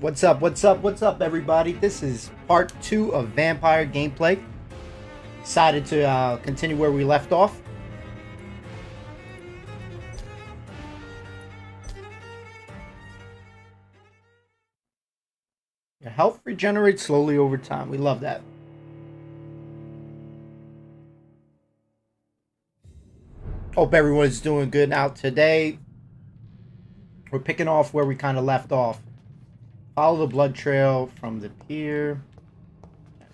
What's up? What's up? What's up, everybody? This is part two of Vampyr gameplay. Decided to uh, continue where we left off. Your health regenerates slowly over time. We love that. Hope everyone's doing good out today. We're picking off where we kind of left off. Follow the blood trail from the pier.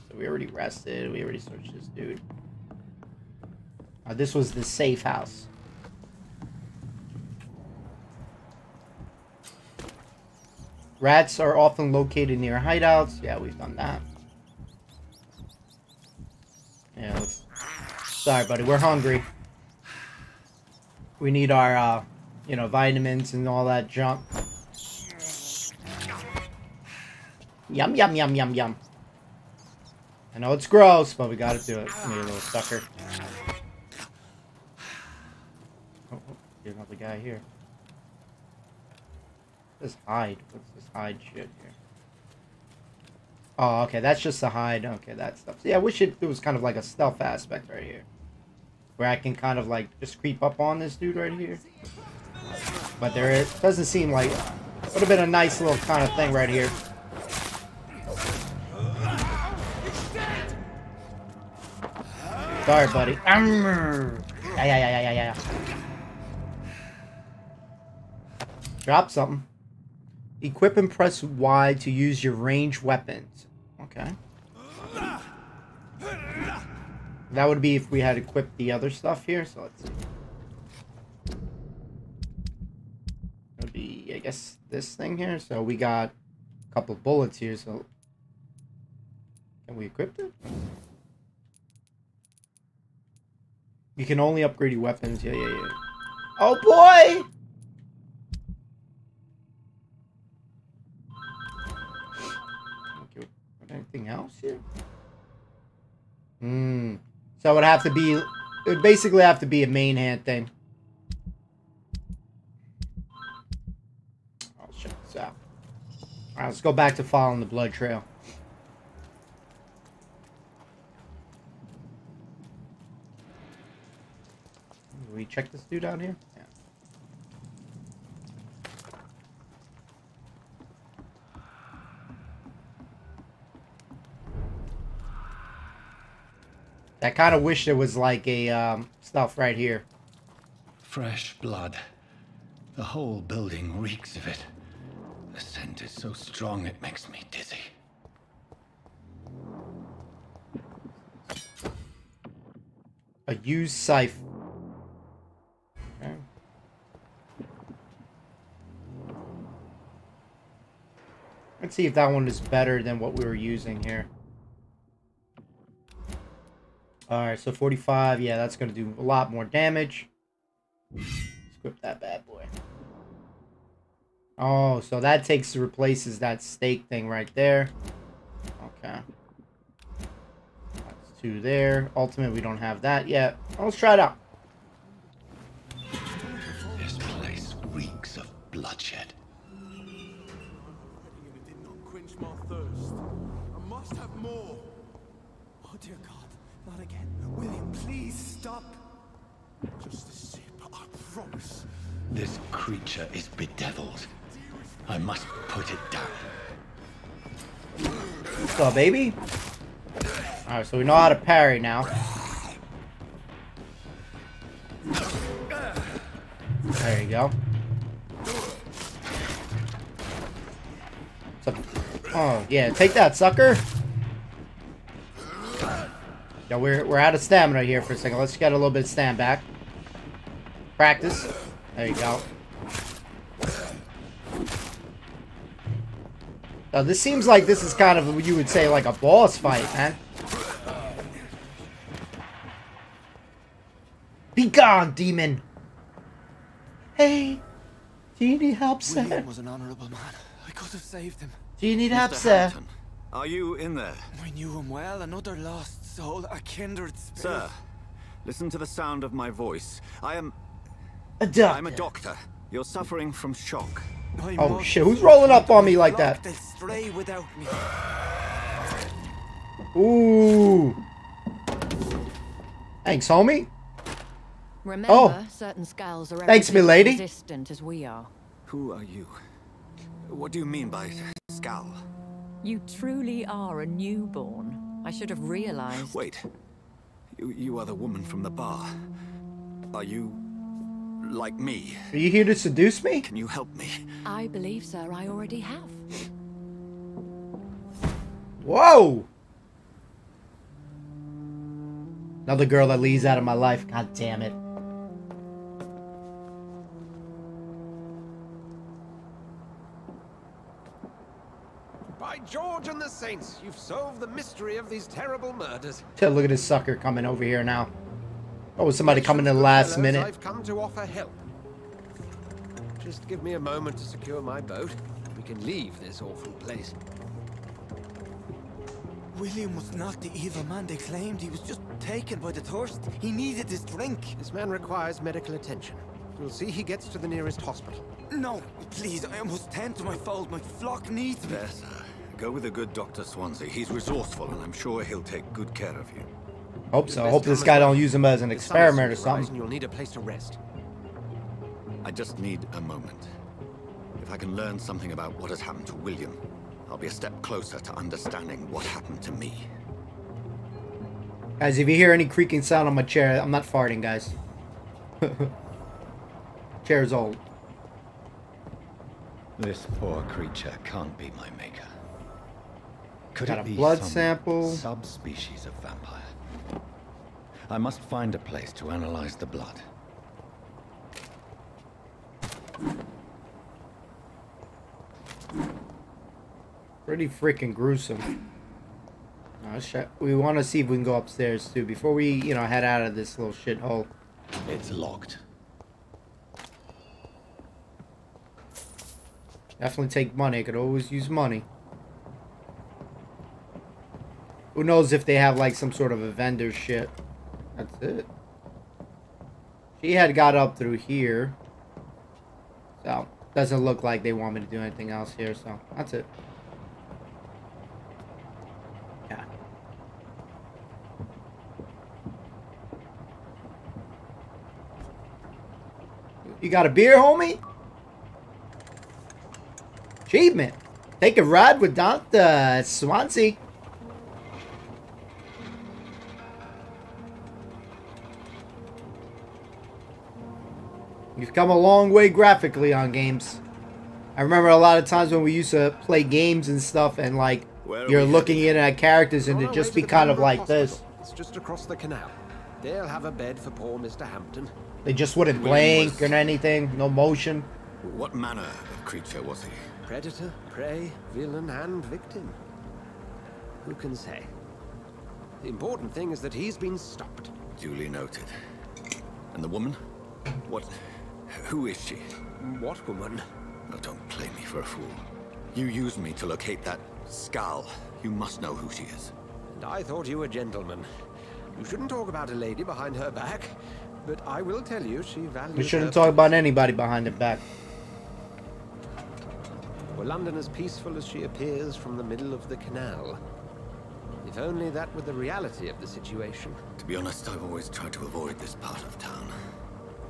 So we already rested. We already searched this dude. Uh, this was the safe house. Rats are often located near hideouts. Yeah, we've done that. Yeah, let's... Sorry, buddy. We're hungry. We need our, uh, you know, vitamins and all that junk. Yum, yum, yum, yum, yum. I know it's gross, but we gotta do it. Here, little sucker. Oh, oh, there's another guy here. This hide. What's this hide shit here? Oh, okay, that's just the hide. Okay, that stuff. Yeah, I wish it, it was kind of like a stealth aspect right here. Where I can kind of like just creep up on this dude right here. But there it doesn't seem like would have been a nice little kind of thing right here. Sorry, buddy. Yeah, yeah, yeah, yeah, yeah, yeah. Drop something. Equip and press Y to use your range weapons. Okay. That would be if we had equipped the other stuff here, so let's see. It would be, I guess, this thing here. So we got a couple bullets here, so... Can we equip it? You can only upgrade your weapons. Yeah, yeah, yeah. Oh, boy! Anything else here? Hmm. So it would have to be... It would basically have to be a main hand thing. I'll check this out. Alright, let's go back to following the blood trail. We check this dude out here? Yeah. I kind of wish there was like a um, stuff right here. Fresh blood. The whole building reeks of it. The scent is so strong it makes me dizzy. A used scythe. Okay. Let's see if that one is better than what we were using here. Alright, so 45. Yeah, that's going to do a lot more damage. Equip that bad boy. Oh, so that takes replaces that stake thing right there. Okay. That's two there. Ultimate, we don't have that yet. let's try it out. Reeks of bloodshed. Oh dear God, not again. William, please stop. Just a sip, I promise. This creature is bedeviled. I must put it down. What's up, baby? Alright, so we know how to parry now. There you go. Oh, yeah, take that, sucker! Yeah, we're, we're out of stamina here for a second. Let's get a little bit of stand back. Practice. There you go. Now, this seems like this is kind of what you would say like a boss fight, man. Be gone, demon! Hey! Do you need help, sir? William was an honorable man. I could have saved him. Do you need help, sir? Hampton, are you in there? I knew him well, another lost soul, a kindred spirit. Sir, listen to the sound of my voice. I am... A doctor. I'm a doctor. You're suffering from shock. I Oh, shit, who's rolling up on me like that? block this astray without me. Ooh. Thanks, homie. Remember, Oh. certain Skals are Thanks, as milady. resistant as we are. Who are you? What do you mean by Skal? You truly are a newborn. I should have realized. Wait. You, you are the woman from the bar. Are you like me? Are you here to seduce me? Can you help me? I believe, sir, I already have. Whoa! Another girl that leaves out of my life. God damn it. George and the Saints, you've solved the mystery of these terrible murders. Look at this sucker coming over here now. Oh, somebody coming in the last minute. I've come to offer help. Just give me a moment to secure my boat. We can leave this awful place. William was not the evil man they claimed. He was just taken by the thirst. He needed his drink. This man requires medical attention. We'll see he gets to the nearest hospital. No, please, I must tend to my fold. My flock needs me. There, sir. Go with a good Dr. Swansea. He's resourceful, and I'm sure he'll take good care of you. Hope so. I hope this guy don't use him as an The experiment or will rise and something. You'll need a place to rest. I just need a moment. If I can learn something about what has happened to William, I'll be a step closer to understanding what happened to me. Guys, if you hear any creaking sound on my chair, I'm not farting, guys. Chair's old. This poor creature can't be my maker. Could Got it a be blood some sample. subspecies of vampire? I must find a place to analyze the blood. Pretty freaking gruesome. Uh, we want to see if we can go upstairs too before we, you know, head out of this little shithole. It's locked. Definitely take money. I could always use money. Who knows if they have like some sort of a vendor shit. That's it. She had got up through here. So, doesn't look like they want me to do anything else here, so that's it. Yeah. You got a beer, homie? Achievement. Take a ride with Dr. Swansea. You've come a long way graphically on games. I remember a lot of times when we used to play games and stuff and like Where you're looking in at characters and On it'd just be kind of like Hospital. this. It's just across the canal. They'll have a bed for poor Mr. Hampton. They just wouldn't blink or anything, no motion. What manner of creature was he? Predator, prey, villain, and victim. Who can say? The important thing is that he's been stopped. Duly noted. And the woman? What? Who is she? What woman? Oh, don't play me for a fool. You used me to locate that Skal. You must know who she is. And I thought you a gentleman. You shouldn't talk about a lady behind her back, but I will tell you she values. We shouldn't her talk about anybody behind their back. Were London as peaceful as she appears from the middle of the canal? If only that were the reality of the situation. To be honest, I've always tried to avoid this part of town.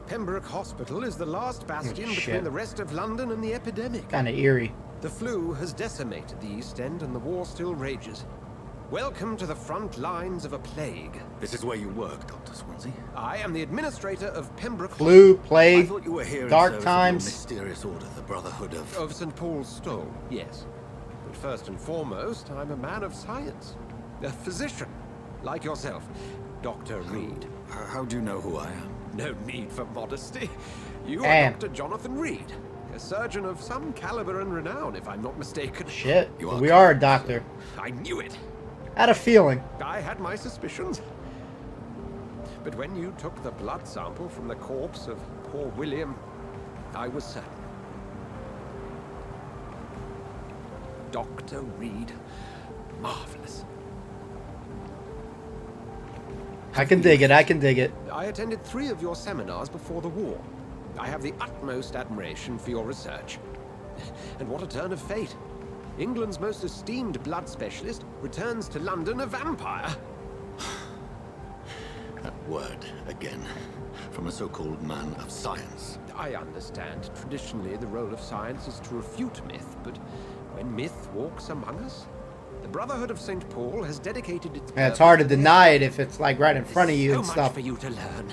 Pembroke Hospital is the last oh, bastion shit. between the rest of London and the epidemic. Kind of eerie. The flu has decimated the East End and the war still rages. Welcome to the front lines of a plague. This is where you work, Dr. Swansea. I am the administrator of Pembroke Flu, I plague, thought you were here dark times. Mysterious order, the Brotherhood of... Of St. Paul's Stone, yes. But first and foremost, I'm a man of science. A physician, like yourself, Dr. Reid. H- How do you know who I am? No need for modesty. You are Dr. Jonathan Reid, a surgeon of some caliber and renown, if I'm not mistaken. Shit. You are we are a doctor. I knew it. Had a feeling. I had my suspicions. But when you took the blood sample from the corpse of poor William, I was certain. Dr. Reid. Marvelous. I can dig it. I can dig it. I attended three of your seminars before the war. I have the utmost admiration for your research. And what a turn of fate. England's most esteemed blood specialist, returns to London a vampire. That word again. From a so-called man of science. I understand. Traditionally, the role of science is to refute myth, but when myth walks among us, the Brotherhood of St. Paul has dedicated its. Yeah, it's hard to deny it if it's like right in front of you so and stuff. for you to learn.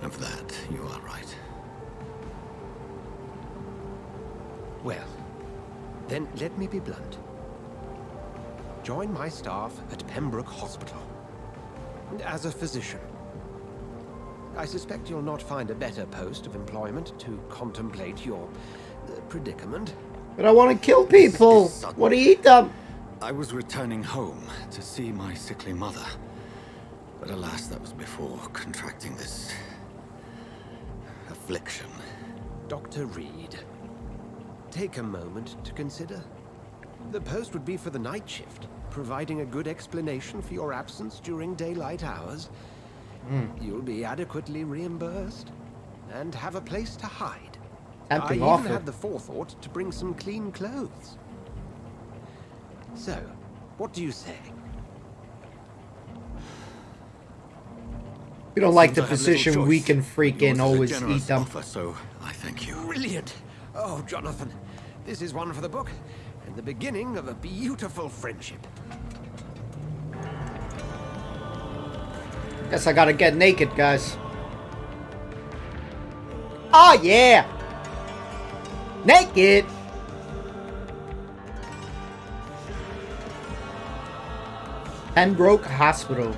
Of that, you are right. Well, then let me be blunt. Join my staff at Pembroke Hospital. As a physician. I suspect you'll not find a better post of employment to contemplate your uh, predicament. But I want to kill people. What do you eat them? I was returning home to see my sickly mother. But alas, that was before contracting this... affliction. Dr. Reid, take a moment to consider. The post would be for the night shift, providing a good explanation for your absence during daylight hours. Hmm. You'll be adequately reimbursed and have a place to hide. I Tempting even offer. had the forethought to bring some clean clothes. So, what do you say? We don't like the Seems I position we can Yours freaking is always generous eat them. Offer, so I thank you. Brilliant! Oh, Jonathan, this is one for the book and the beginning of a beautiful friendship. Guess I gotta get naked, guys. Oh yeah! Naked! Pembroke Hospital.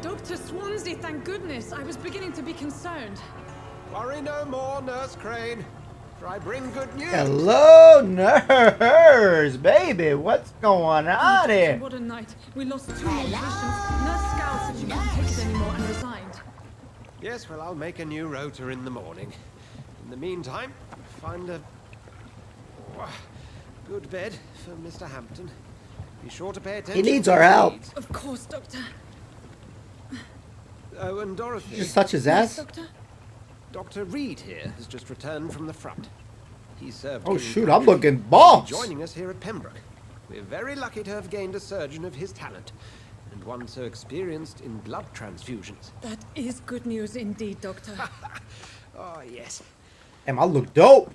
Dr. Swansea, thank goodness. I was beginning to be concerned. Worry no more, Nurse Crane, for I bring good news. Hello, nurse, baby. What's going on here? What a night. We lost two more patients. Nurse Scowl said Yes, well, I'll make a new rotor in the morning. In the meantime, find a oh, good bed for Mr. Hampton. Be sure to pay attention. He needs our help. needs. Of course, Doctor. Oh, and Dorothy. Just touch his Yes, ass. Doctor? Dr. Reid here has just returned from the front. He served. Oh shoot, I'm looking He'll boss. Joining us here at Pembroke. We're very lucky to have gained a surgeon of his talent, and one so experienced in blood transfusions. That is good news indeed, Doctor. Oh, yes. Damn, I look dope.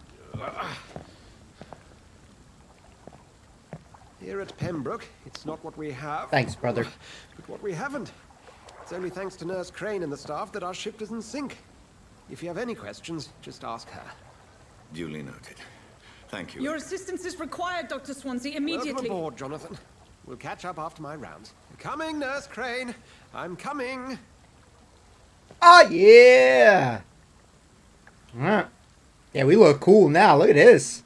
Here at Pembroke, it's not what we have. Thanks, brother. But what we haven't. It's only thanks to Nurse Crane and the staff that our ship doesn't sink. If you have any questions, just ask her. Duly noted. Thank you. Your assistance is required, Dr. Swansea, Welcome immediately. aboard, Jonathan. We'll catch up after my rounds. Coming, Nurse Crane. I'm coming. Oh yeah. Alright. Yeah, we look cool now. Look at this.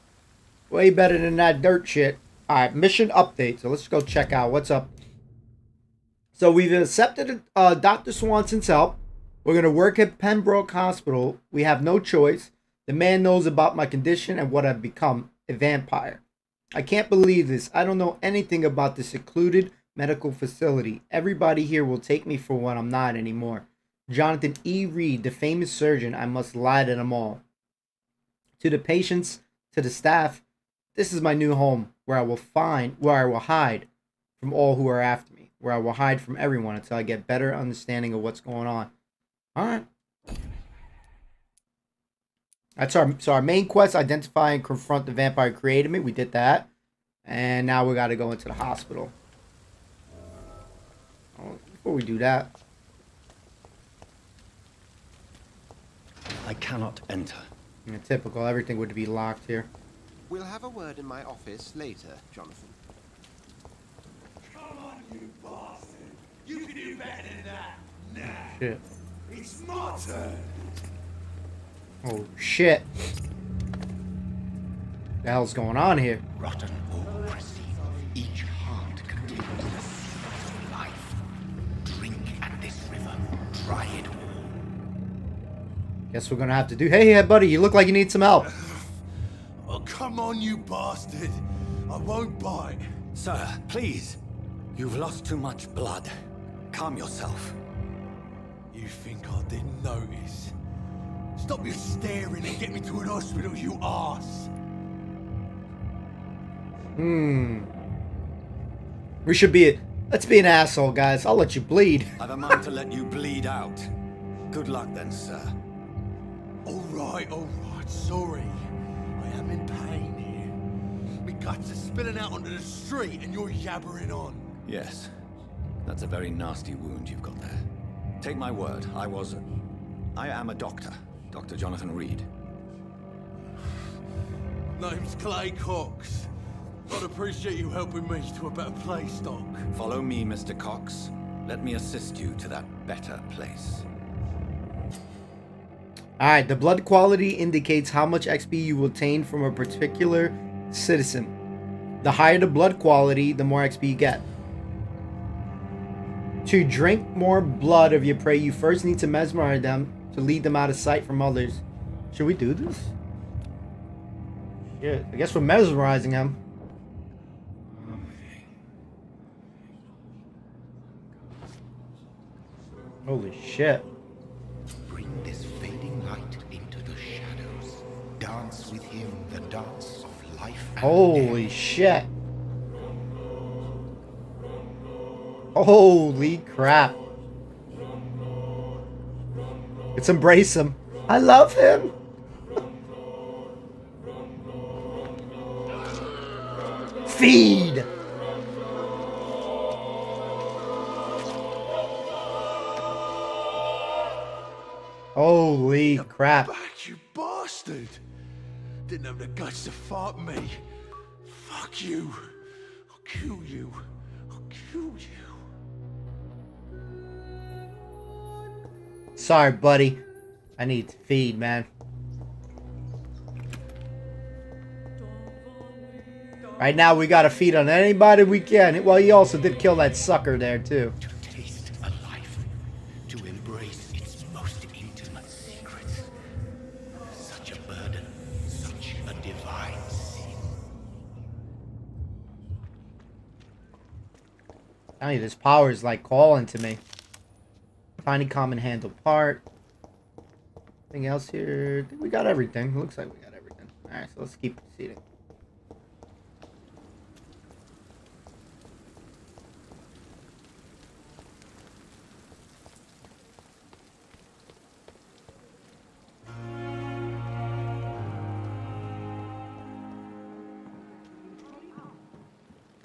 Way better than that dirt shit. Alright, mission update. So let's go check out what's up. So we've accepted uh, Dr. Swanson's help. We're going to work at Pembroke Hospital. We have no choice. The man knows about my condition and what I've become a vampire. I can't believe this. I don't know anything about this secluded medical facility. Everybody here will take me for what I'm not anymore. Jonathan E. Reid, the famous surgeon, I must lie to them all. To the patients, to the staff, this is my new home where I will find, where I will hide from all who are after me, where I will hide from everyone until I get better understanding of what's going on. All right. That's our so our main quest: identify and confront the vampire who created me. We did that, and now we got to go into the hospital. Oh, Before we do that, I cannot enter. you know, typical, everything would be locked here. We'll have a word in my office later, Jonathan. Come on, you bastard! You can do better than that! Nah, Shit. it's my turn! Oh shit. The hell's going on here? Rotten or perceive. Each heart contains the secret of life. Drink at this river. Try it all. Guess we're gonna have to do. Hey, hey, buddy, you look like you need some help. Oh, come on, you bastard! I won't bite. Sir, please. You've lost too much blood. calm yourself. You think I didn't notice? Stop your staring and get me to an hospital, you ass. Hmm. We should be. Let's be an asshole, guys. I'll let you bleed. I've a mind to let you bleed out. Good luck then, sir. Alright, alright, sorry. I am in pain here. My guts are spilling out onto the street and you're yabbering on. Yes. That's a very nasty wound you've got there. Take my word, I was... I am a doctor. Dr. Jonathan Reid. Name's Clay Cox. I'd appreciate you helping me to a better place, Doc. Follow me, Mr. Cox. Let me assist you to that better place. Alright, the blood quality indicates how much XP you will obtain from a particular citizen. The higher the blood quality, the more XP you get. To drink more blood of your prey, you first need to mesmerize them to lead them out of sight from others. Should we do this? Yeah, I guess we're mesmerizing them. Holy shit. Bring this fading light into the shadows. Dance with him the dance of life Holy shit. Holy crap. Let's embrace him. I love him. Feed. Holy crap. Back, you bastard! Didn't have the guts to fuck me. Fuck you. I'll kill you. I'll kill you. Sorry, buddy. I need to feed, man. Right now, we got to feed on anybody we can. Well, he also did kill that sucker there, too. to taste a life, to embrace its most intimate secrets. Such a burden, such a divine sin. I mean, this power is like calling to me. Tiny common handle part. Anything else here? We got everything. Looks like we got everything. Alright, so let's keep proceeding.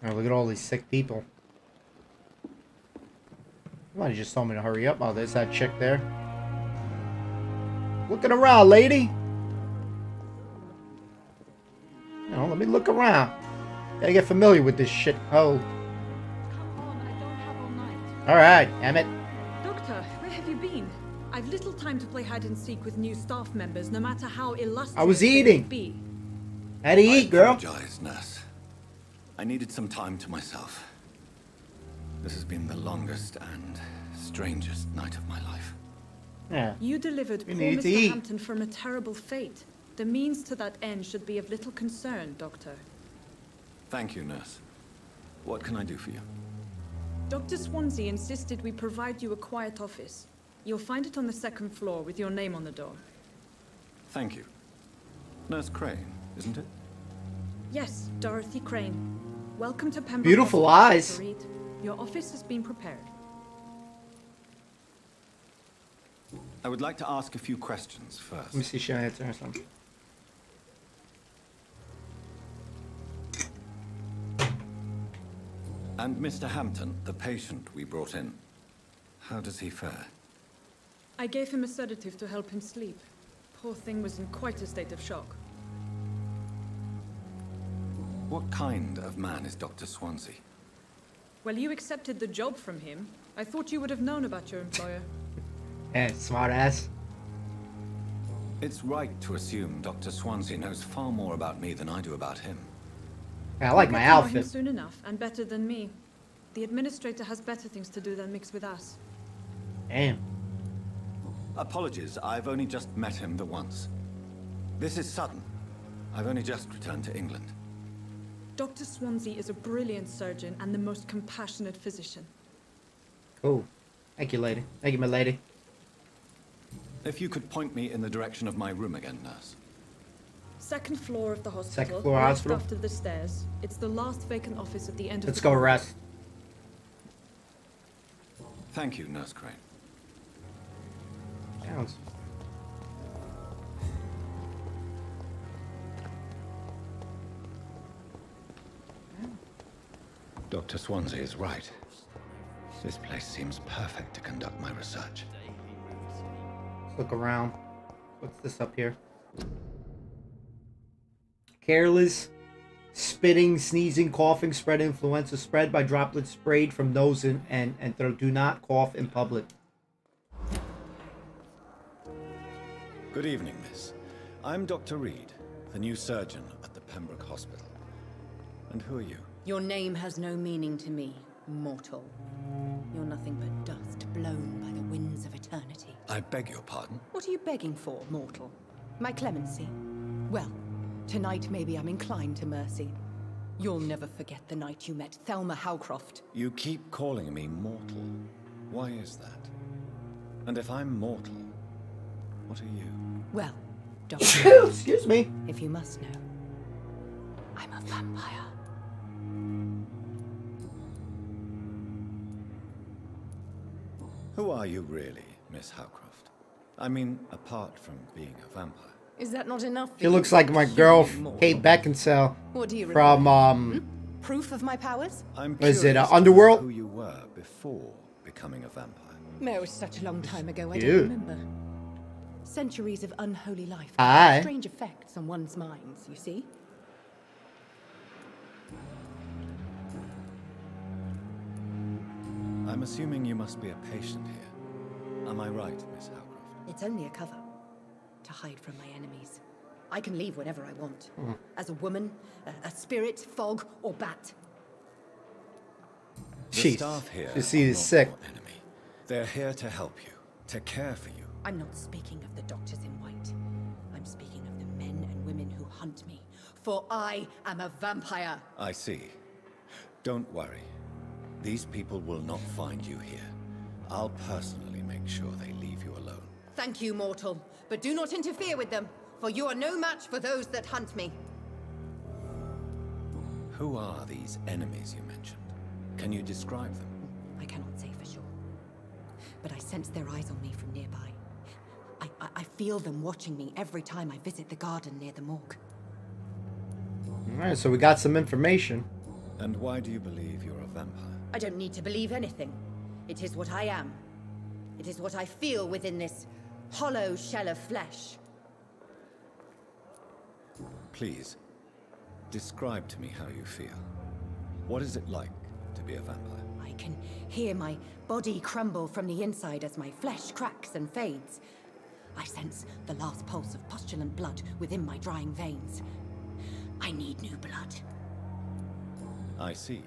Oh, look at all these sick people. Somebody just told me to hurry up. Oh, there's that chick there. Looking around, lady. You know, let me look around. Gotta get familiar with this shit. Oh, Come on, I don't have all night. alright, Emmett. Doctor, where have you been? I've little time to play hide and seek with new staff members, no matter how illustrious I was eating. Be. How to eat, I girl? apologize, nurse. I needed some time to myself. This has been the longest and strangest night of my life. Yeah. You delivered You poor Mr. eat. Hampton from a terrible fate. The means to that end should be of little concern, Doctor. Thank you, nurse. What can I do for you? Dr. Swansea insisted we provide you a quiet office. You'll find it on the second floor with your name on the door. Thank you. Nurse Crane, isn't it? Yes, Dorothy Crane. Welcome to Pembroke. Beautiful Hospital, eyes. Dr. Reid. Your office has been prepared. I would like to ask a few questions first. Let me see, should I answer or something? And Mr. Hampton, the patient we brought in, how does he fare? I gave him a sedative to help him sleep. Poor thing was in quite a state of shock. What kind of man is Dr. Swansea? Well, you accepted the job from him. I thought you would have known about your employer. Yeah, smart ass. It's right to assume Dr. Swansea knows far more about me than I do about him. I like my You'll get him outfit. soon enough, and better than me. The administrator has better things to do than mix with us. Damn. Apologies, I've only just met him the once. This is sudden. I've only just returned to England. Dr. Swansea is a brilliant surgeon and the most compassionate physician. Cool. Thank you, lady. Thank you, my lady. If you could point me in the direction of my room again, nurse. Second floor of the hospital. Second floor left hospital. after the stairs. It's the last vacant office at the end Let's of the go corridor. rest. Thank you, Nurse Crane. Sounds. Dr. Swansea is right. This place seems perfect to conduct my research. Look around. What's this up here? Careless, spitting, sneezing, coughing, spread influenza, spread by droplets sprayed from nose and, and, and throat. Do not cough in public. Good evening, miss. I'm Dr. Reid, the new surgeon at the Pembroke Hospital. And who are you? Your name has no meaning to me, mortal. You're nothing but dust blown by the winds of eternity. I beg your pardon? What are you begging for, mortal? My clemency? Well, tonight maybe I'm inclined to mercy. You'll never forget the night you met Thelma Howcroft. You keep calling me mortal. Why is that? And if I'm mortal, what are you? Well, Doctor, Excuse me. if you must know, I'm a vampire. Who are you really, Miss Howcroft? I mean, apart from being a vampire. Is that not enough? for She looks like my girl. Kate Beckinsale, What do you from require? um. Proof of my powers? I'm Was it, curious uh, Underworld? Who you were before becoming a vampire. No, it was such a long time ago, I Dude. don't remember. Centuries of unholy life. Aye. Strange effects on one's minds, you see? I'm assuming you must be a patient here. Am I right, Miss Howcroft? It's only a cover. To hide from my enemies. I can leave whenever I want. Hmm. As a woman, a, a spirit, fog, or bat. The Jeez. staff here You see, are not sick. your enemy. They're here to help you, to care for you. I'm not speaking of the doctors in white. I'm speaking of the men and women who hunt me. For I am a vampire. I see. Don't worry. These people will not find you here. I'll personally make sure they leave you alone. Thank you, mortal. But do not interfere with them, for you are no match for those that hunt me. Who are these enemies you mentioned? Can you describe them? I cannot say for sure. But I sense their eyes on me from nearby. I, I, I feel them watching me every time I visit the garden near the morgue. Alright, so we got some information. And why do you believe you're a vampire? I don't need to believe anything. It is what I am. It is what I feel within this hollow shell of flesh. Please, describe to me how you feel. What is it like to be a vampire? I can hear my body crumble from the inside as my flesh cracks and fades. I sense the last pulse of postulant blood within my drying veins. I need new blood. I see.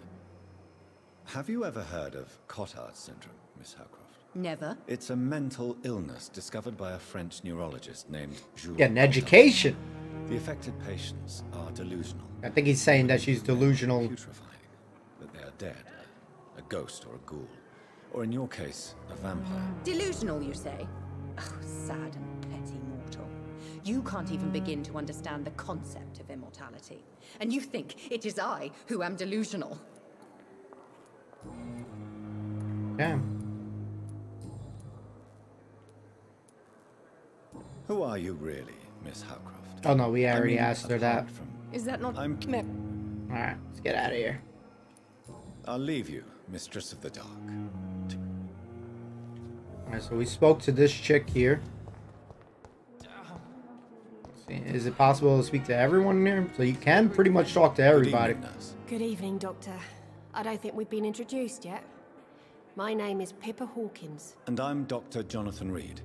Have you ever heard of Cotard syndrome, Miss Howcroft? Never. It's a mental illness discovered by a French neurologist named Jules. Get an Cotard. education. The affected patients are delusional. I think he's saying that she's delusional. Putrefying. That they are dead. A ghost or a ghoul. Or in your case, a vampire. Delusional, you say? Oh, sad and petty mortal. You can't even begin to understand the concept of immortality. And you think it is I who am delusional. Damn. Who are you really, Miss Howcroft? Oh no, we I already mean, asked her that. apart From, Is that not... I'm. Alright, let's get out of here. I'll leave you, Mistress of the Dark. Alright, so we spoke to this chick here. Is it possible to speak to everyone in here? So you can pretty much talk to Good everybody. evening. Good evening, Doctor. I don't think we've been introduced yet. My name is Pippa Hawkins. And I'm Dr. Jonathan Reid.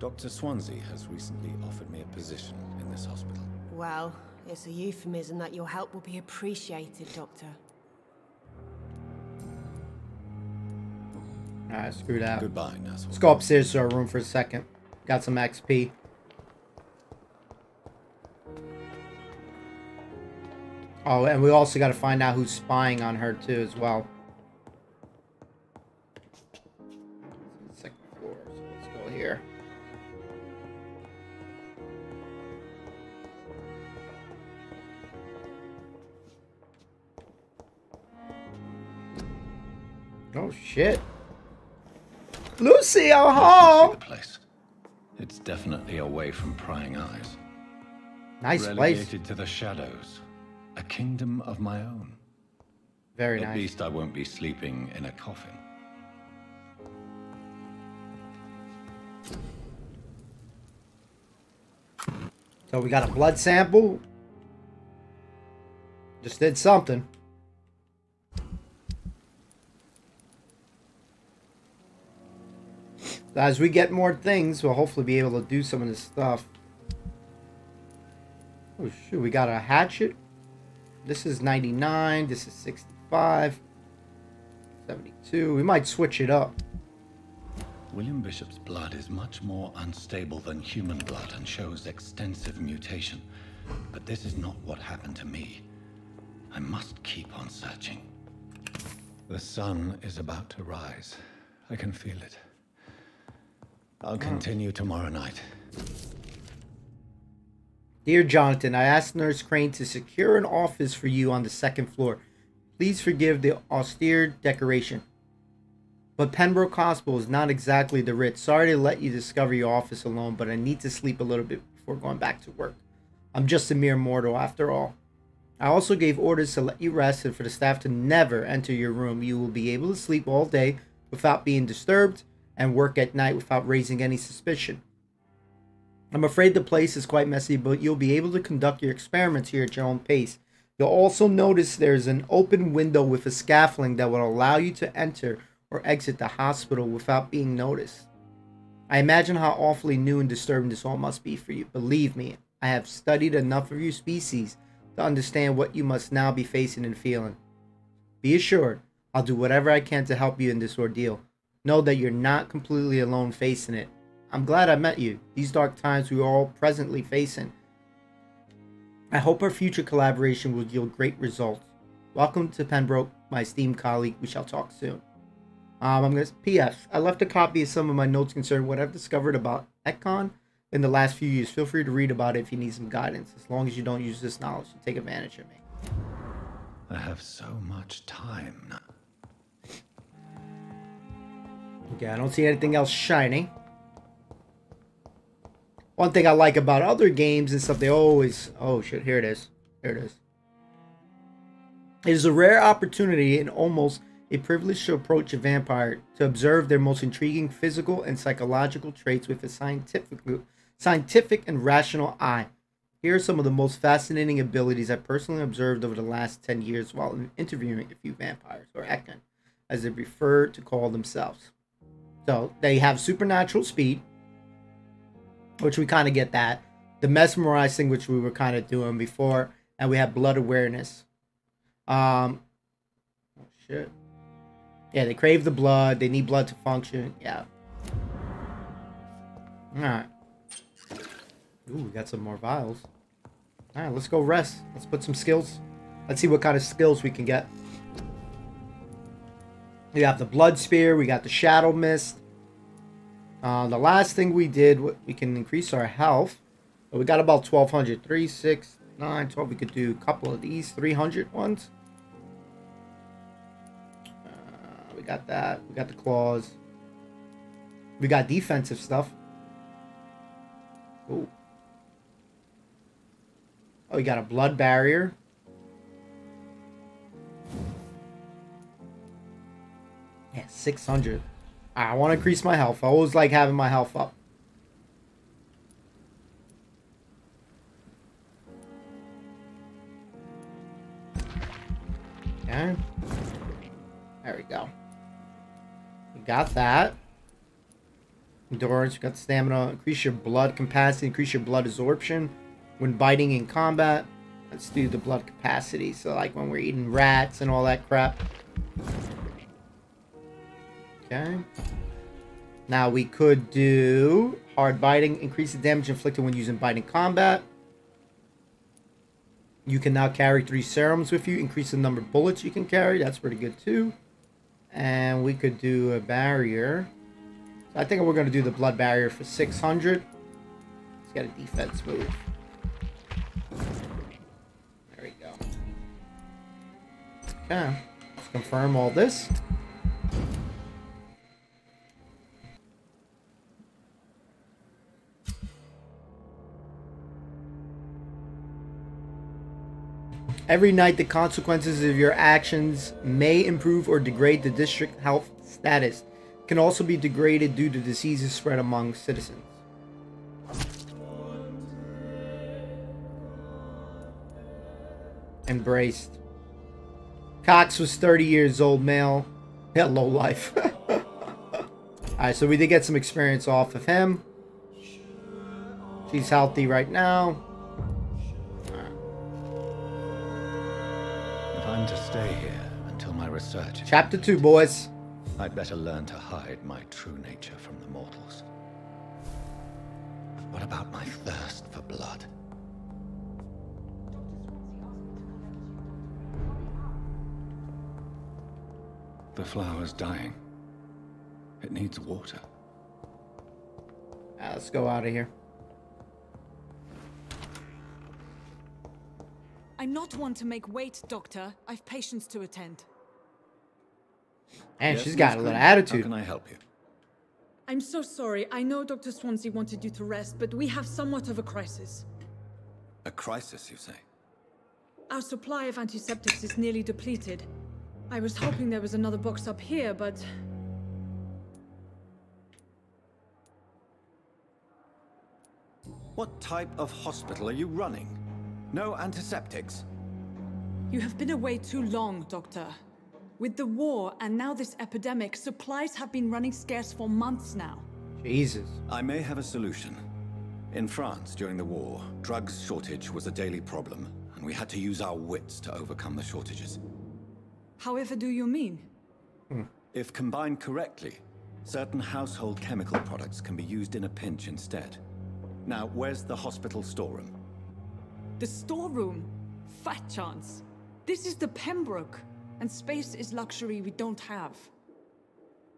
Dr. Swansea has recently offered me a position in this hospital. Well, it's a euphemism that your help will be appreciated, Doctor. Alright, screw that. Goodbye, Nurse. Let's go upstairs to our room for a second. Got some XP. Oh, and we also got to find out who's spying on her too as well. Oh shit. Lucy, oh home. Place. It's definitely away from prying eyes. Nice Relegated place. to the shadows. A kingdom of my own. Very At nice. At least I won't be sleeping in a coffin. So we got a blood sample. Just did something. As we get more things, we'll hopefully be able to do some of this stuff. Oh shoot, we got a hatchet. This is 99, this is 65. 72. We might switch it up. William Bishop's blood is much more unstable than human blood and shows extensive mutation. But this is not what happened to me. I must keep on searching. The sun is about to rise. I can feel it. I'll hmm. continue tomorrow night. Dear Jonathan, I asked Nurse Crane to secure an office for you on the second floor. Please forgive the austere decoration. But Pembroke Hospital is not exactly the Ritz. Sorry to let you discover your office alone, but I need to sleep a little bit before going back to work. I'm just a mere mortal after all. I also gave orders to let you rest and for the staff to never enter your room. You will be able to sleep all day without being disturbed and work at night without raising any suspicion. I'm afraid the place is quite messy, but you'll be able to conduct your experiments here at your own pace. You'll also notice there's an open window with a scaffolding that will allow you to enter or exit the hospital without being noticed. I imagine how awfully new and disturbing this all must be for you. Believe me, I have studied enough of your species to understand what you must now be facing and feeling. Be assured, I'll do whatever I can to help you in this ordeal. Know that you're not completely alone facing it. I'm glad I met you. These dark times we are all presently facing. I hope our future collaboration will yield great results. Welcome to Pembroke, my esteemed colleague. We shall talk soon. Um, I'm gonna P.S. I left a copy of some of my notes concerning what I've discovered about Ekon in the last few years. Feel free to read about it if you need some guidance. As long as you don't use this knowledge to take advantage of me. I have so much time Okay, I don't see anything else shiny. One thing I like about other games and stuff, they always... Oh, shit, here it is. Here it is. It is a rare opportunity and almost a privilege to approach a vampire to observe their most intriguing physical and psychological traits with a scientific, scientific and rational eye. Here are some of the most fascinating abilities I personally observed over the last 10 years while interviewing a few vampires, or Ekon, as they prefer to call themselves. So they have supernatural speed, which we kind of get that. The mesmerizing, which we were kind of doing before, and we have blood awareness. Um, oh shit. Yeah, they crave the blood. They need blood to function. Yeah. All right. Ooh, we got some more vials. All right, let's go rest. Let's put some skills. Let's see what kind of skills we can get. We have the blood spear. We got the shadow mist. Uh, the last thing we did, we can increase our health. So we got about 1200. 3, 6, 9, 12. We could do a couple of these 300 ones. Uh, we got that. We got the claws. We got defensive stuff. Oh, we got a blood barrier. Yeah, 600. I want to increase my health. I always like having my health up. Okay. There we go. We got that. Endurance, we got stamina. Increase your blood capacity, increase your blood absorption when biting in combat. Let's do the blood capacity. So like when we're eating rats and all that crap. Okay. Now we could do hard biting, increase the damage inflicted when using biting combat. You can now carry three serums with you, increase the number of bullets you can carry. That's pretty good too. And we could do a barrier. I think we're going to do the blood barrier for 600. He's got a defense move. There we go. Okay. Let's confirm all this. Every night, the consequences of your actions may improve or degrade the district health status. Can also be degraded due to diseases spread among citizens. Embraced. Cox was 30 years old, male. Yeah, low life. Alright, so we did get some experience off of him. She's healthy right now. I'm to stay here until my research. Chapter 2, boys. I'd better learn to hide my true nature from the mortals. What about my thirst for blood? The flower's dying. It needs water. Let's go out of here. I'm not one to make wait, Doctor. I've patients to attend. And Yes, she's got a Miss little Quinn, How attitude. can I help you? I'm so sorry. I know Dr. Swansea wanted you to rest, but we have somewhat of a crisis. A crisis, you say? Our supply of antiseptics is nearly depleted. I was hoping there was another box up here, but What type of hospital are you running? No antiseptics? you have been away too long, Doctor. With the war and now this epidemic, supplies have been running scarce for months now. Jesus. I may have a solution. In France, during the war, drugs shortage was a daily problem, and we had to use our wits to overcome the shortages. However do you mean? Hmm. If combined correctly, certain household chemical products can be used in a pinch instead. Now, where's the hospital storeroom? The storeroom? Fat chance. This is the Pembroke, and space is luxury we don't have.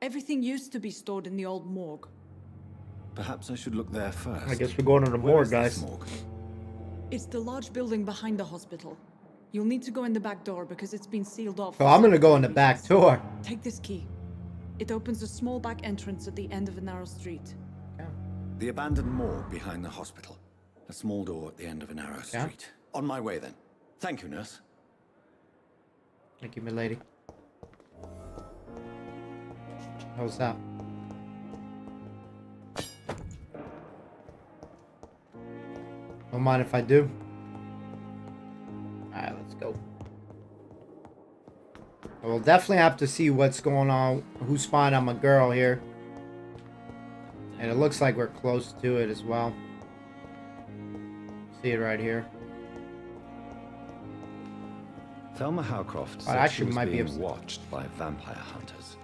Everything used to be stored in the old morgue. Perhaps I should look there first. I guess we're going to the Where morgue, is this guys. morgue? It's the large building behind the hospital. You'll need to go in the back door because it's been sealed off. So I'm gonna go in the back door. Take this key. It opens a small back entrance at the end of a narrow street. The abandoned morgue behind the hospital. A small door at the end of a narrow Yeah. street. On my way then. Thank you, nurse. Thank you, milady. How's that? Don't mind if I do. Alright, let's go. We'll definitely have to see what's going on. Who's finding I'm a girl here. And it looks like we're close to it as well. See it right here. Thelma Howcroft I actually might be being upset. watched by vampire hunters.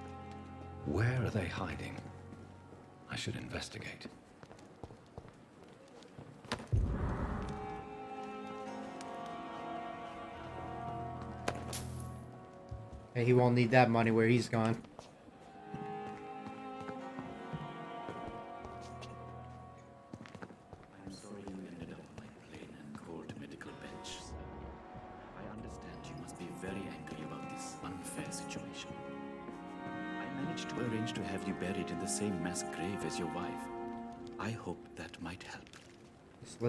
Where are they hiding? I should investigate. Hey, he won't need that money where he's gone.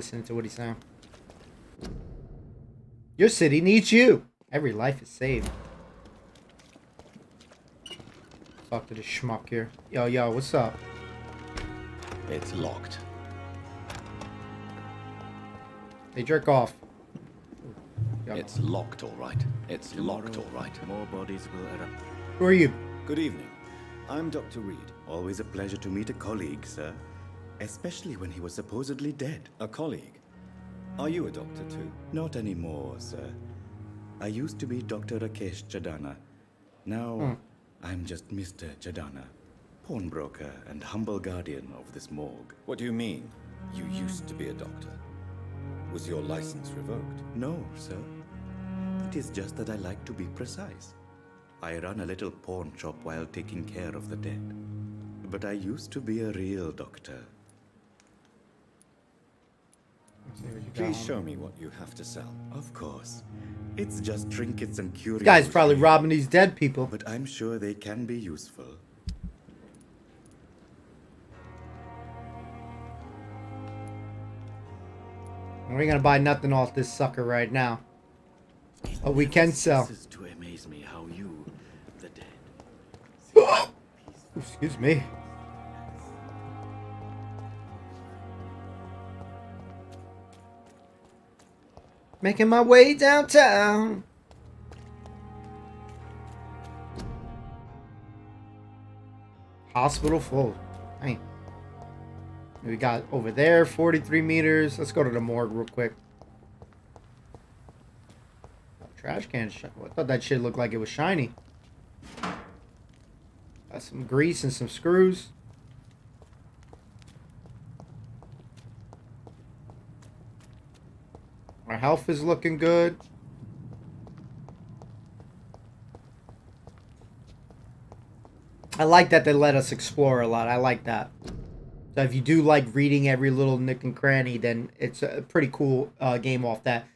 Listening to what he's saying. Your city needs you. Every life is saved. Talk to this schmuck here. Yo, yo, what's up? It's locked. They jerk off. Yo, It's locked, all right. It's locked, all right. More bodies will erupt. Who are you? Good evening. I'm Dr. Reid. Always a pleasure to meet a colleague, sir. Especially when he was supposedly dead. A colleague. Are you a doctor too? Not anymore, sir. I used to be Dr. Rakesh Chadana. Now, Hmm. I'm just Mr. Chadana, pawnbroker and humble guardian of this morgue. What do you mean? You used to be a doctor. Was your license revoked? No, sir. It is just that I like to be precise. I run a little pawn shop while taking care of the dead. but I used to be a real doctor. Please show me what you have to sell. Of course. It's just trinkets and curios. Guy's probably robbing these dead people. But I'm sure they can be useful. We're gonna buy nothing off this sucker right now. But we can sell. This is to amaze me how you, the dead, Excuse me. Making my way downtown. Hospital full. Hey. We got over there 43 meters. Let's go to the morgue real quick. Trash can. I thought that shit looked like it was shiny. Got some grease and some screws. Our health is looking good. I like that they let us explore a lot. I like that. So if you do like reading every little nick and cranny, then it's a pretty cool uh, game off that.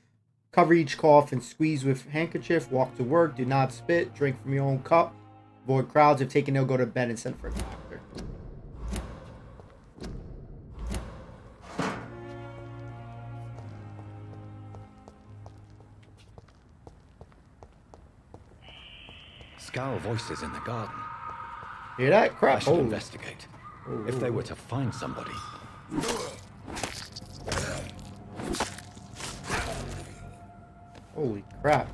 Cover each cough and squeeze with handkerchief. Walk to work. Do not spit. Drink from your own cup. Avoid crowds. If taken ill, go to bed and send for a doctor. Skal voices in the garden. Hear that? Crap. I should Oh. investigate. Oh, if they oh. were to find somebody. Holy crap.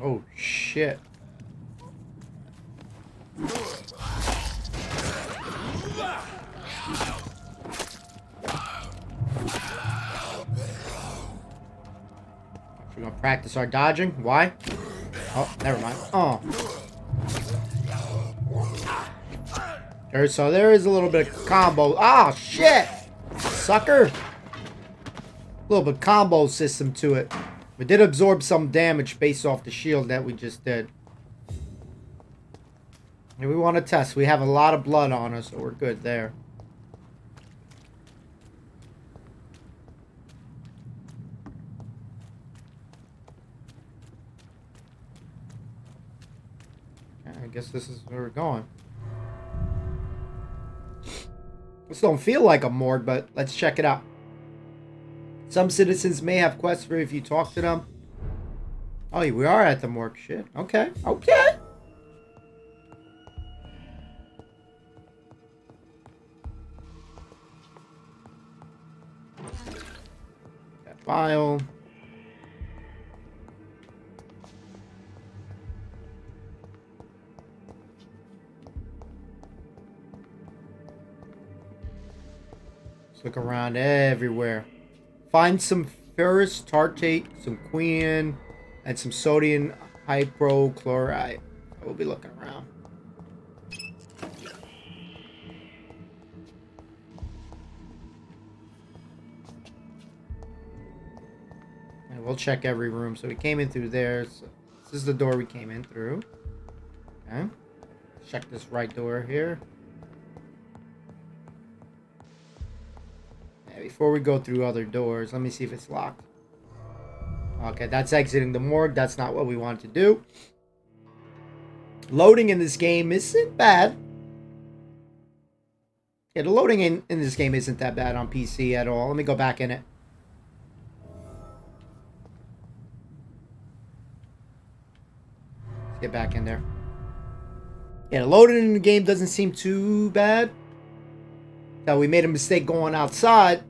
Oh shit. We're gonna practice our dodging. Why? Oh, never mind. Oh. There, so there is a little bit of combo. Ah, shit! Sucker! A little bit combo system to it. We did absorb some damage based off the shield that we just did. And we want to test. We have a lot of blood on us, so we're good there. Guess this is where we're going. This don't feel like a morgue, but let's check it out. Some citizens may have quests for if you talk to them. Oh, we are at the morgue. Shit. Okay. Okay. File. Look around everywhere. Find some ferrous tartrate, some quinine, and some sodium hypochlorite. I will be looking around. And we'll check every room. So we came in through there. So this is the door we came in through. Okay. Check this right door here. Before we go through other doors, let me see if it's locked. Okay, that's exiting the morgue. That's not what we want to do. Loading in this game isn't bad. Yeah, the loading in, in this game isn't that bad on PC at all. Let me go back in it. Let's get back in there. Yeah, loading in the game doesn't seem too bad. Now we made a mistake going outside.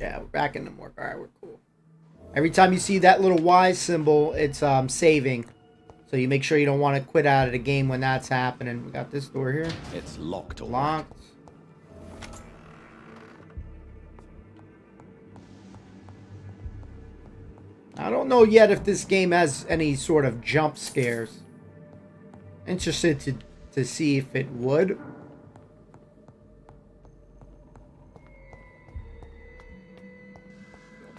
Yeah, we're back in the morgue. Alright, we're cool. Every time you see that little Y symbol, it's um, saving. So you make sure you don't want to quit out of the game when that's happening. We got this door here. It's locked Locked. I don't know yet if this game has any sort of jump scares. Interested to, to see if it would.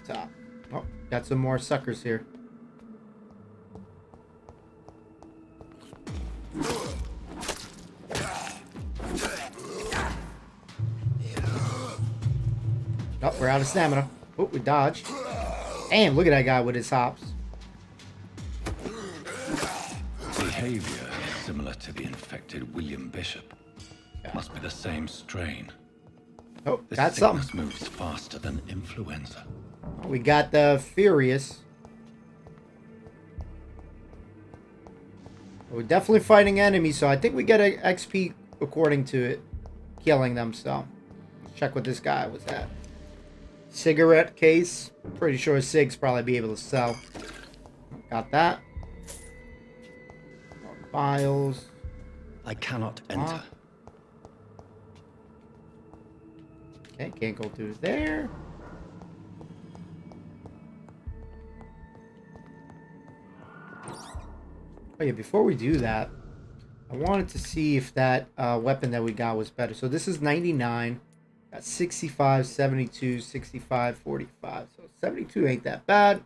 Top. Oh, got some more suckers here. Oh, we're out of stamina. Oh, we dodged. Damn, look at that guy with his hops. Behavior similar to the infected William Bishop. Must be the same strain. Oh, This got something. moves faster than influenza. We got the Furious. We're definitely fighting enemies, so I think we get a XP according to it, killing them. So, let's check what this guy was at. Cigarette case. Pretty sure Sig's probably be able to sell. Got that. More Files. I cannot Ah. enter. Okay, can't go through there. Oh yeah, before we do that, I wanted to see if that uh, weapon that we got was better. So this is 99. Got 65, 72, 65, 45. So 72 ain't that bad.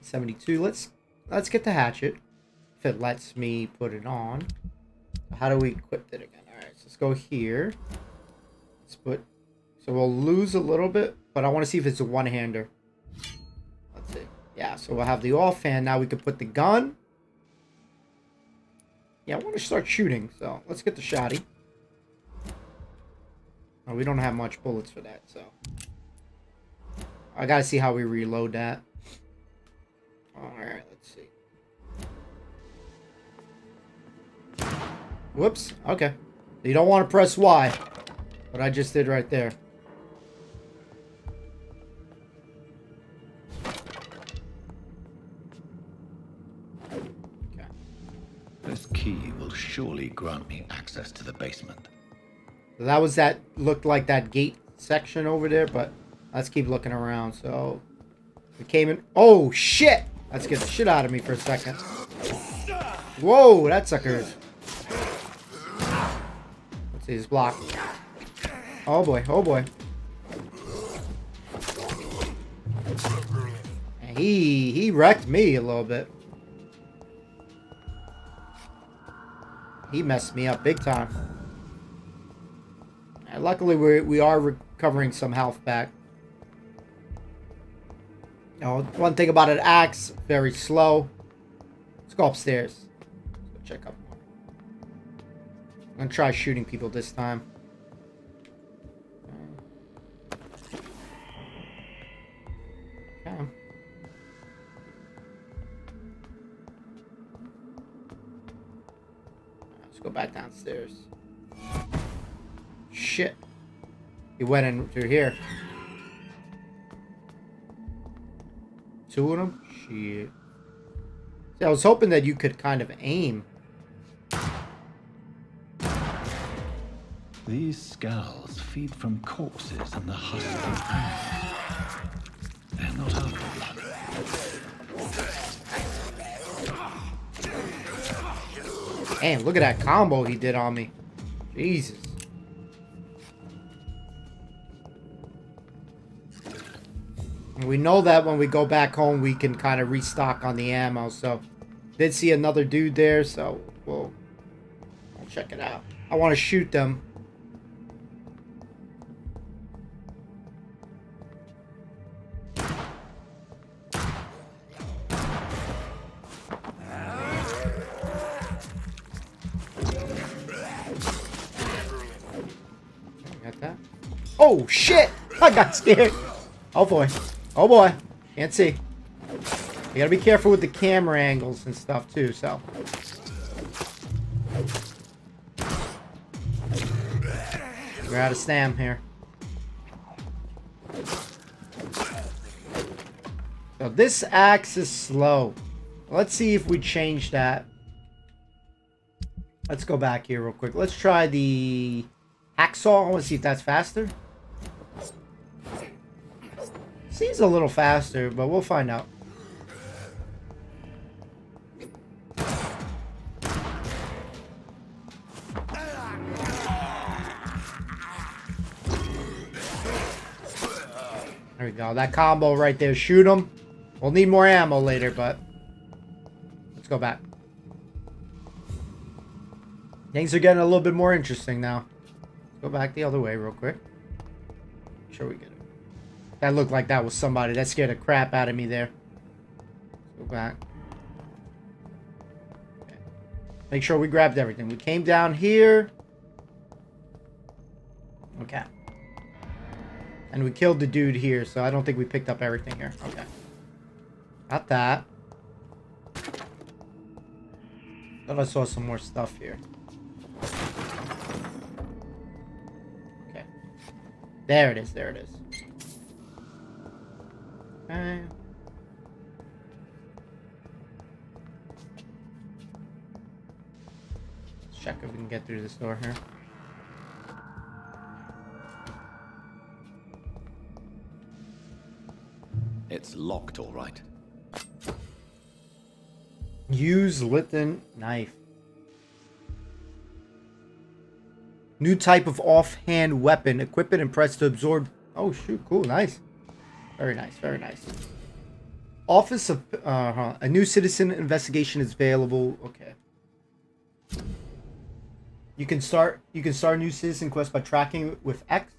72. Let's let's get the hatchet. If it lets me put it on. How do we equip it again? Alright, so let's go here. Let's put so we'll lose a little bit, but I want to see if it's a one-hander. Yeah, so we'll have the offhand. Now we can put the gun. Yeah, I want to start shooting, so let's get the shotty. Oh, we don't have much bullets for that, so. I gotta see how we reload that. Alright, let's see. Whoops, okay. You don't want to press Y. What I just did right there. Surely grant me access to the basement. That was that looked like that gate section over there, but let's keep looking around. So we came in. Oh shit! Let's get the shit out of me for a second. Whoa, that sucker. Let's see his block. Oh boy, oh boy. He he wrecked me a little bit. He messed me up big time. And luckily, we we are recovering some health back. Now, one thing about an axe, very slow. Let's go upstairs. Let's go check up. I'm gonna try shooting people this time. Let's go back downstairs. Shit. He went in through here. Two of them? Shit. See, I was hoping that you could kind of aim. These Skals feed from corpses and the husk of. They're not after blood. Damn, look at that combo he did on me. Jesus. We know that when we go back home, we can kind of restock on the ammo. So, did see another dude there, so we'll, we'll check it out. I want to shoot them. Got scared. Oh boy. Oh boy. Can't see. You gotta be careful with the camera angles and stuff too, so. We're out of stam here. So this axe is slow. Let's see if we change that. Let's go back here real quick. Let's try the hacksaw. I want to see if that's faster. Seems a little faster, but we'll find out. There we go. That combo right there. Shoot him. We'll need more ammo later, but... Let's go back. Things are getting a little bit more interesting now. Go back the other way real quick. Sure we it. That looked like that was somebody. That scared the crap out of me there. Go back. Make sure we grabbed everything. We came down here. Okay. And we killed the dude here, so I don't think we picked up everything here. Okay. Got that. Thought I saw some more stuff here. Okay. There it is, there it is. Eh. Let's check if we can get through this door here. It's locked, all right. Use Litton knife. New type of offhand weapon. Equip it and press to absorb. Oh, shoot. Cool. Nice. Very nice. Very nice. Office of... Uh -huh. A new citizen investigation is available. Okay. You can start you can start a new citizen quest by tracking with X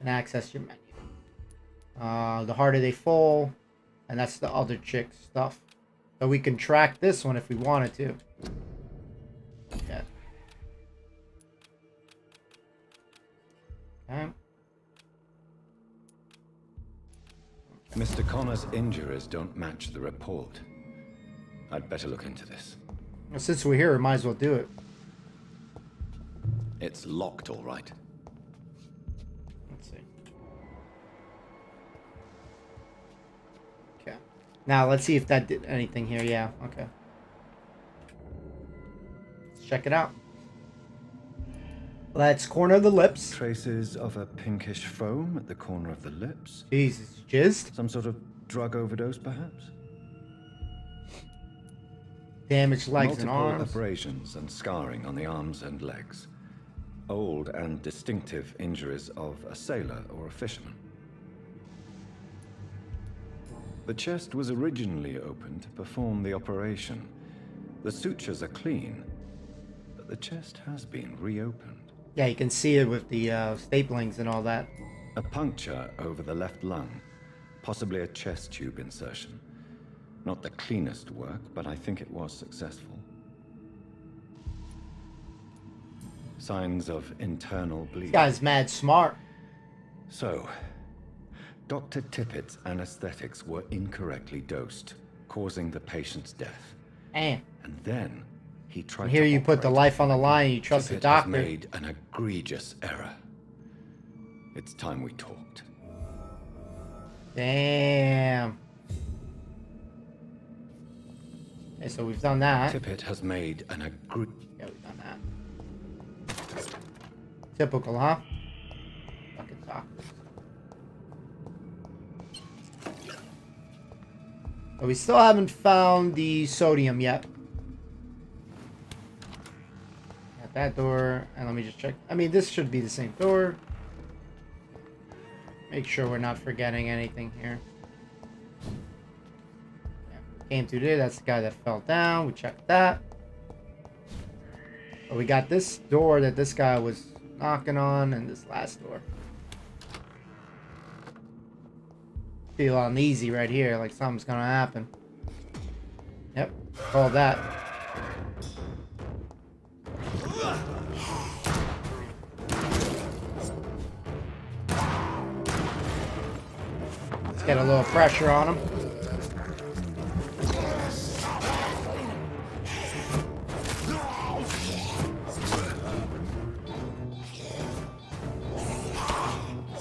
and access your menu. Uh, the harder they fall, and that's the other chick stuff. So we can track this one if we wanted to. Yeah. Okay. Mr. Connor's injuries don't match the report. I'd better look into this. Well, since we're here, we might as well do it. It's locked, all right. Let's see. Okay. Now, let's see if that did anything here. Yeah, okay. Let's check it out. Let's corner the lips. Traces of a pinkish foam at the corner of the lips. Jesus, jizzed? Some sort of drug overdose, perhaps? Damaged legs Multiple and arms. abrasions and scarring on the arms and legs. Old and distinctive injuries of a sailor or a fisherman. The chest was originally opened to perform the operation. The sutures are clean, but the chest has been reopened. Yeah, you can see it with the uh, staplings and all that. A puncture over the left lung, possibly a chest tube insertion. Not the cleanest work, but I think it was successful. Signs of internal bleeding. This guy's mad smart. So, Dr. Tippett's anesthetics were incorrectly dosed, causing the patient's death. And And then he tried and here you put the life on the line. You trust the doctor. made an egregious error. It's time we talked. Damn. Okay, so we've done that. Tippett has made an egre- Yeah, we've done that. Typical, huh? Fucking doctors. But we still haven't found the sodium yet. That door, and let me just check. I mean, this should be the same door. Make sure we're not forgetting anything here. Yeah, came through there. That's the guy that fell down. We checked that. But we got this door that this guy was knocking on, and this last door. Feel uneasy right here, like something's gonna happen. Yep, call that. Get a little pressure on him.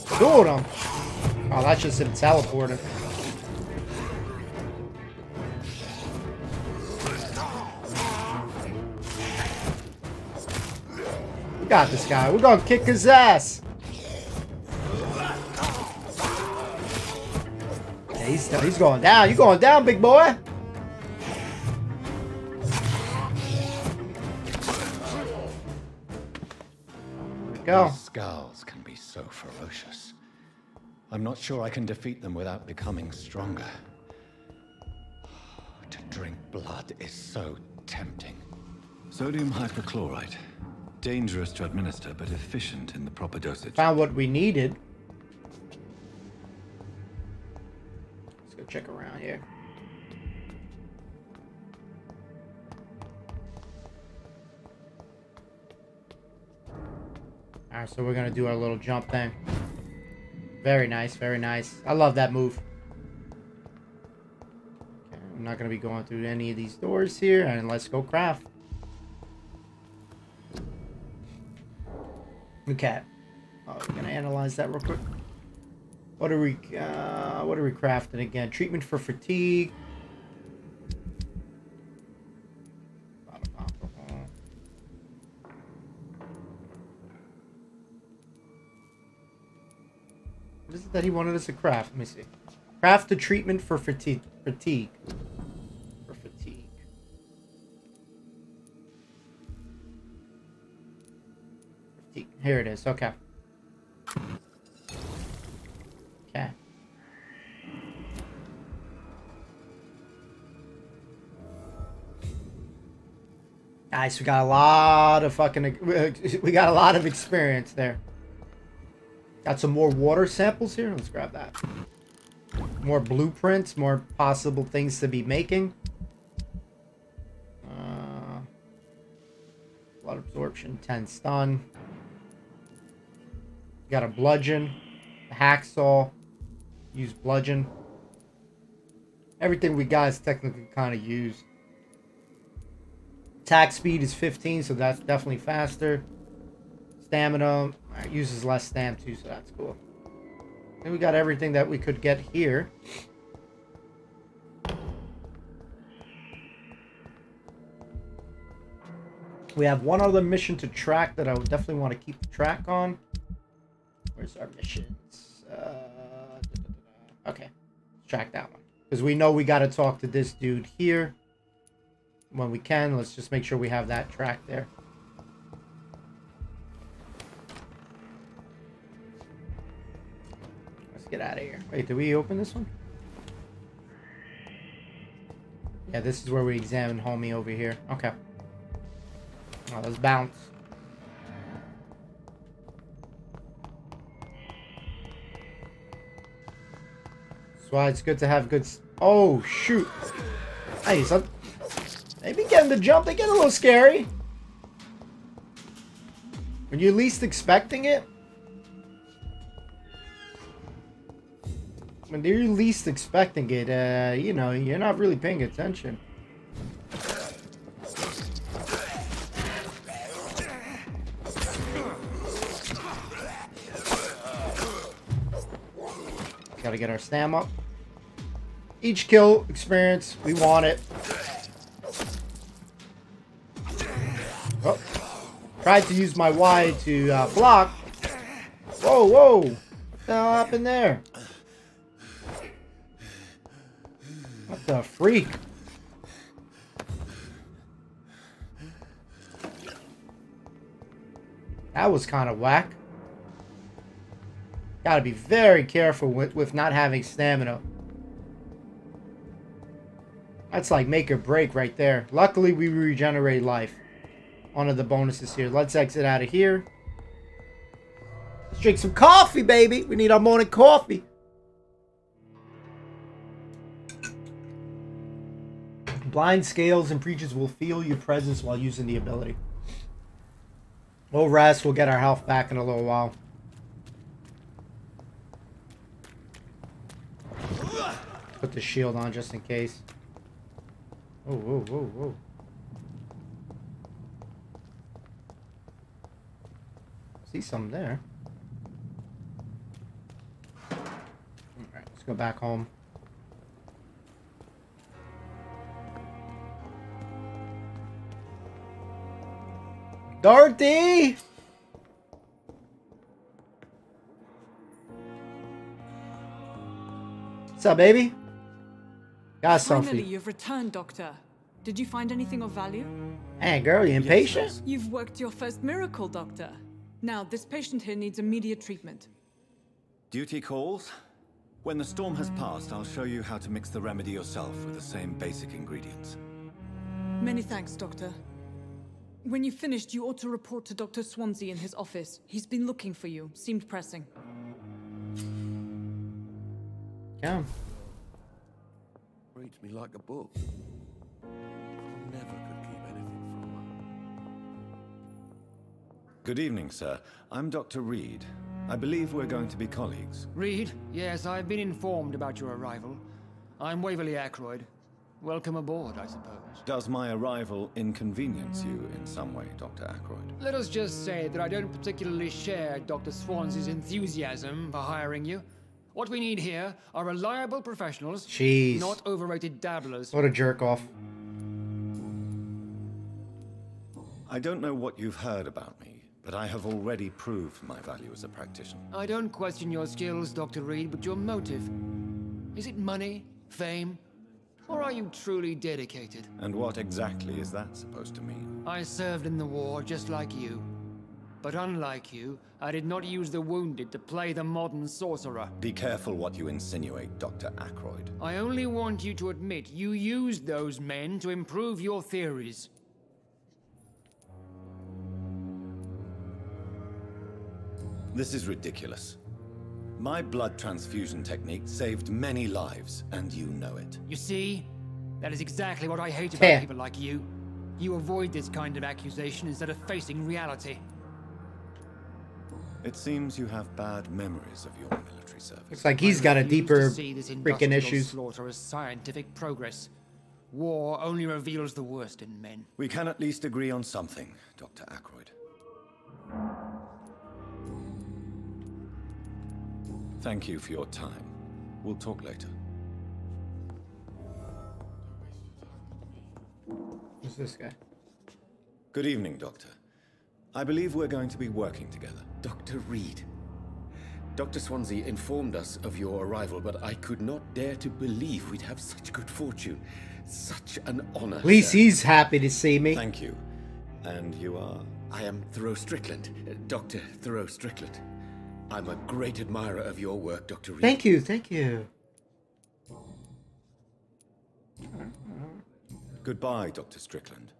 Shoot him! Um, oh, that's just him teleporting. We got this guy. We're gonna kick his ass. He's, he's going down. You going down, big boy? There go. These Skals can be so ferocious. I'm not sure I can defeat them without becoming stronger. To drink blood is so tempting. Sodium hypochlorite. Dangerous to administer, but efficient in the proper dosage. Found what we needed. Check around here. Alright, so we're gonna do our little jump thing. Very nice, very nice. I love that move. Okay, I'm not gonna be going through any of these doors here, and let's go craft. Okay. Oh, we're gonna analyze that real quick. What are we uh what are we crafting again? Treatment for fatigue. What is it that he wanted us to craft? Let me see. Craft the treatment for fatigue. Fatigue. For fatigue. Fatigue. Here it is. Okay. Okay. Nice. We got a lot of fucking. We got a lot of experience there. Got some more water samples here. Let's grab that. More blueprints, more possible things to be making. Uh, blood absorption, 10 stun. Got a bludgeon, a hacksaw, use bludgeon. Everything we got is technically kind of used. Attack speed is 15, so that's definitely faster. Stamina uh, uses less stam too, so that's cool. Then we got everything that we could get here. We have one other mission to track that I would definitely want to keep track on. Where's our missions? Uh, okay, track that one. Because we know we got to talk to this dude here. When we can, let's just make sure we have that track there. Let's get out of here. Wait, did we open this one? Yeah, this is where we examine homie over here. Okay. Oh, let's bounce. That's why it's good to have good... Oh, shoot. Hey, son. Maybe getting the jump, they get a little scary. When you're least expecting it. When you're least expecting it, uh, you know, you're not really paying attention. Gotta get our stam up. Each kill experience, we want it. Tried to use my Y to uh, block. Whoa, whoa. What the hell happened there? What the freak? That was kind of whack. Gotta be very careful with, with not having stamina. That's like make or break right there. Luckily, we regenerate life. One of the bonuses here. Let's exit out of here. Let's drink some coffee, baby. We need our morning coffee. Blind Skals and preachers will feel your presence while using the ability. We'll rest. We'll get our health back in a little while. Put the shield on just in case. Whoa, whoa, whoa, whoa. See some there. Alright, let's go back home. Dorothy! What's up, baby? Got Finally, something. you've returned, Doctor. Did you find anything of value? Hey, girl, you impatient? You've worked your first miracle, Doctor. Now, this patient here needs immediate treatment. Duty calls. When the storm has passed, I'll show you how to mix the remedy yourself with the same basic ingredients. Many thanks, Doctor. When you've finished, you ought to report to Dr. Swansea in his office. He's been looking for you. Seemed pressing. Yeah. Reads me like a book. Good evening, sir. I'm Dr. Reid. I believe we're going to be colleagues. Reid, yes, I've been informed about your arrival. I'm Waverly Ackroyd. Welcome aboard, I suppose. Does my arrival inconvenience you in some way, Dr. Ackroyd? Let us just say that I don't particularly share Dr. Swansea's enthusiasm for hiring you. What we need here are reliable professionals, Jeez. not overrated dabblers. What a jerk off. I don't know what you've heard about me, but I have already proved my value as a practitioner. I don't question your skills, Dr. Reid, but your motive. Is it money, fame, or are you truly dedicated? And what exactly is that supposed to mean? I served in the war just like you. But unlike you, I did not use the wounded to play the modern sorcerer. Be careful what you insinuate, Dr. Ackroyd. I only want you to admit you used those men to improve your theories. This is ridiculous. My blood transfusion technique saved many lives, and you know it. You see? That is exactly what I hate Yeah. about people like you. You avoid this kind of accusation instead of facing reality. It seems you have bad memories of your military service. Looks like he's got a deeper to see this freaking industrial issues. slaughter as scientific progress. War only reveals the worst in men. We can at least agree on something, Dr. Ackroyd. Thank you for your time. We'll talk later. Who's this guy? Good evening, Doctor. I believe we're going to be working together. Dr. Reid. Dr. Swansea informed us of your arrival, but I could not dare to believe we'd have such good fortune. Such an honor. At least sir. he's happy to see me. Thank you. And you are? I am Thoreau Strickland, Dr. Thoreau Strickland. I'm a great admirer of your work, Dr. Reid. Thank you, thank you. Goodbye, Dr. Strickland.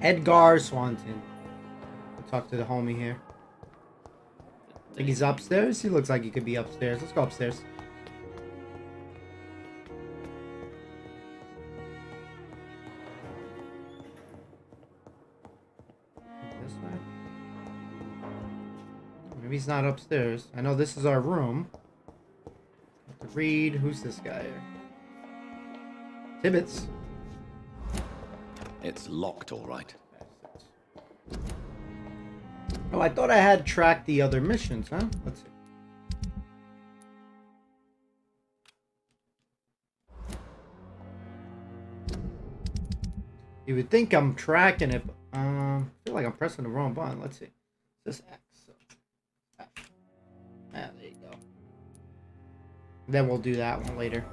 Edgar Swanton. We'll talk to the homie here. Think he's upstairs? He looks like he could be upstairs. Let's go upstairs. Maybe he's not upstairs. I know this is our room. Have to read. Who's this guy here? Tibbets. It's locked, all right. Oh, I thought I had tracked the other missions, huh? Let's see. You would think I'm tracking it. but, Um, I feel like I'm pressing the wrong button. Let's see. Is this X? So, F. Ah, there you go. Then we'll do that one later.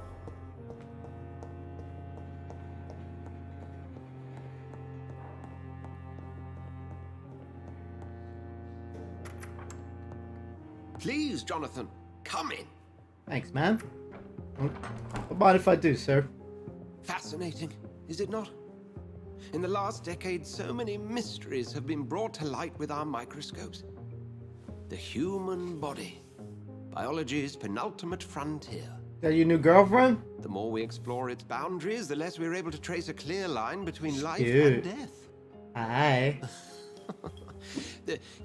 Please, Jonathan, come in. Thanks, man. What about if I do, sir? Fascinating, is it not? In the last decade, so many mysteries have been brought to light with our microscopes. The human body, biology's penultimate frontier. That your new girlfriend? The more we explore its boundaries, the less we're able to trace a clear line between life Cute. and death. Aye.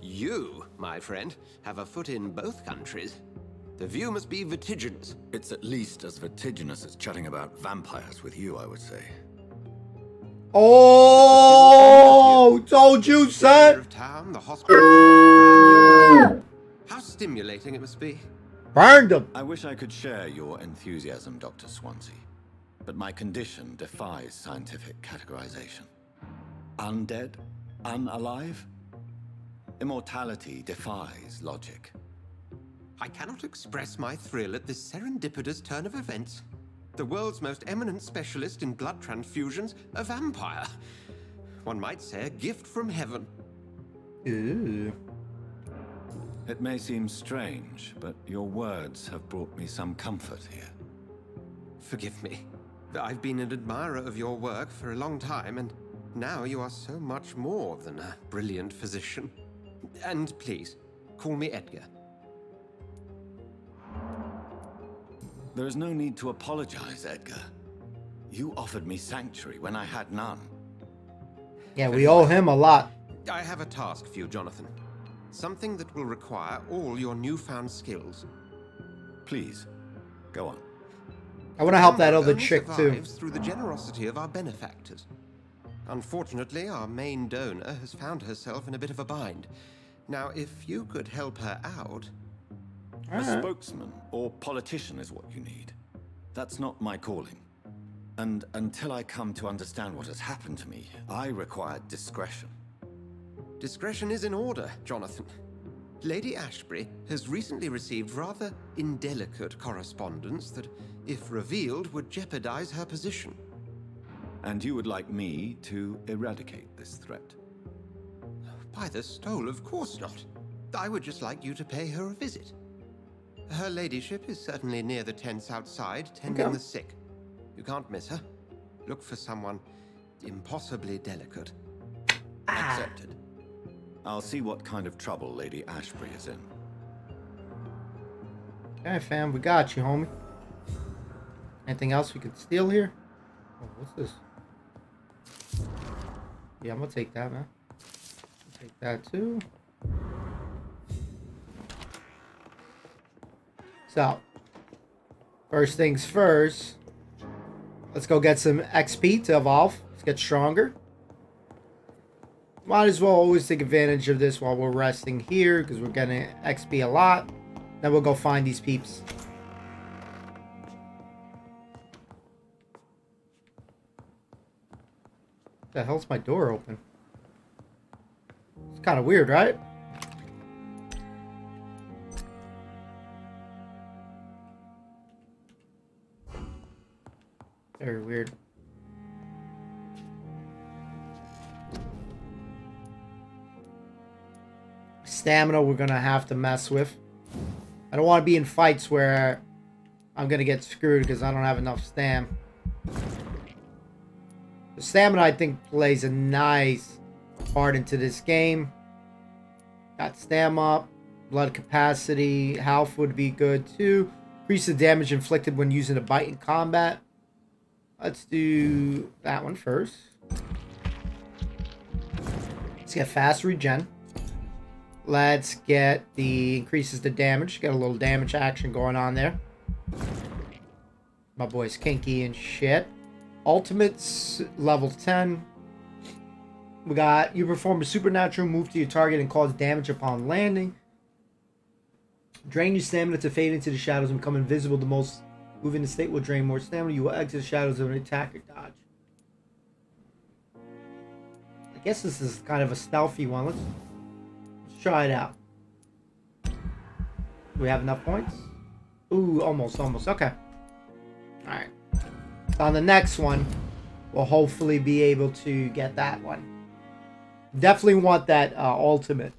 You, my friend, have a foot in both countries. The view must be vertiginous. It's at least as vertiginous as chatting about vampires with you, I would say. Oh, told you, Center son. town, the hospital. How stimulating it must be. Burned him. I wish I could share your enthusiasm, Dr. Swansea, but my condition defies scientific categorization. Undead? Unalive? Immortality defies logic. I cannot express my thrill at this serendipitous turn of events. The world's most eminent specialist in blood transfusions, a vampire. One might say a gift from heaven. Ooh. It may seem strange, but your words have brought me some comfort here. Forgive me. I've been an admirer of your work for a long time, and now you are so much more than a brilliant physician. And please, call me Edgar. There is no need to apologize, Edgar. You offered me sanctuary when I had none. Yeah, we owe him a lot. I have a task for you, Jonathan. Something that will require all your newfound skills. Please, go on. I want to help that other chick too. through the generosity of our benefactors. Unfortunately, our main donor has found herself in a bit of a bind. Now, if you could help her out, A spokesman or politician is what you need. That's not my calling. And until I come to understand what has happened to me, I require discretion. Discretion is in order, Jonathan. Lady Ashbury has recently received rather indelicate correspondence that, if revealed, would jeopardize her position. And you would like me to eradicate this threat? By the stole, of course not. I would just like you to pay her a visit. Her ladyship is certainly near the tents outside, tending Okay. the sick. You can't miss her. Look for someone impossibly delicate. Ah. Accepted. I'll see what kind of trouble Lady Ashbury is in. Okay, fam, we got you, homie. Anything else we could steal here? Oh, what's this? Yeah, I'm gonna take that, man. Take that too. So, first things first. Let's go get some XP to evolve. Let's get stronger. Might as well always take advantage of this while we're resting here because we're getting XP a lot. Then we'll go find these peeps. The hell's my door open? It's kind of weird, right? Very weird. Stamina we're gonna have to mess with. I don't want to be in fights where I'm gonna get screwed because I don't have enough stam. The stamina I think plays a nice part into this game. Got stam up, blood capacity, health would be good too. Increase the damage inflicted when using a bite in combat. Let's do that one first. Let's get fast regen. Let's get the increases the damage. Got a little damage action going on there. My boy's kinky and shit. Ultimates level 10. We got you perform a supernatural move to your target and cause damage upon landing. Drain your stamina to fade into the shadows and become invisible. The most moving the state will drain more stamina. You will exit the shadows of an attack or dodge. I guess this is kind of a stealthy one. Let's, let's try it out. We have enough points? Ooh, almost, almost. Okay. Alright. On the next one, we'll hopefully be able to get that one. Definitely want that uh, ultimate.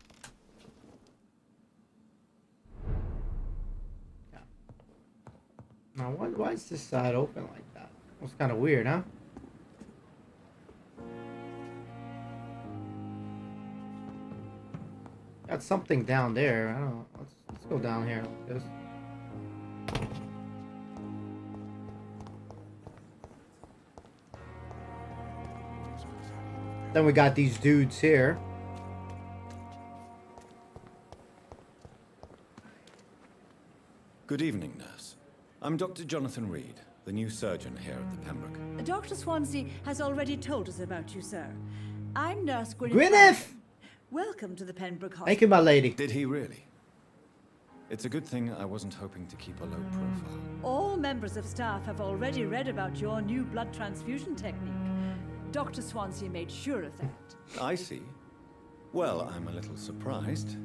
Now, why, why is this side open like that? It's kind of weird, huh? Got something down there. I don't know. Let's, let's go down here like this. Then we got these dudes here. Good evening, nurse. I'm Dr. Jonathan Reid, the new surgeon here at the Pembroke. Dr. Swansea has already told us about you, sir. I'm Nurse Gwyneth. Gwyneth! Welcome to the Pembroke Hospital. Thank you, my lady. Did he really? It's a good thing I wasn't hoping to keep a low profile. All members of staff have already read about your new blood transfusion technique. Dr. Swansea made sure of that. I see. Well, I'm a little surprised,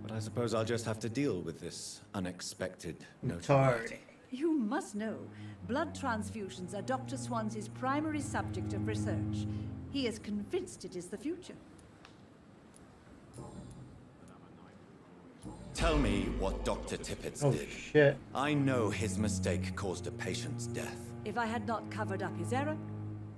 but I suppose I'll just have to deal with this unexpected notoriety. You must know, blood transfusions are Dr. Swansea's primary subject of research. He is convinced it is the future. Tell me what Dr. Tippett Oh, did. shit. I know his mistake caused a patient's death. If I had not covered up his error,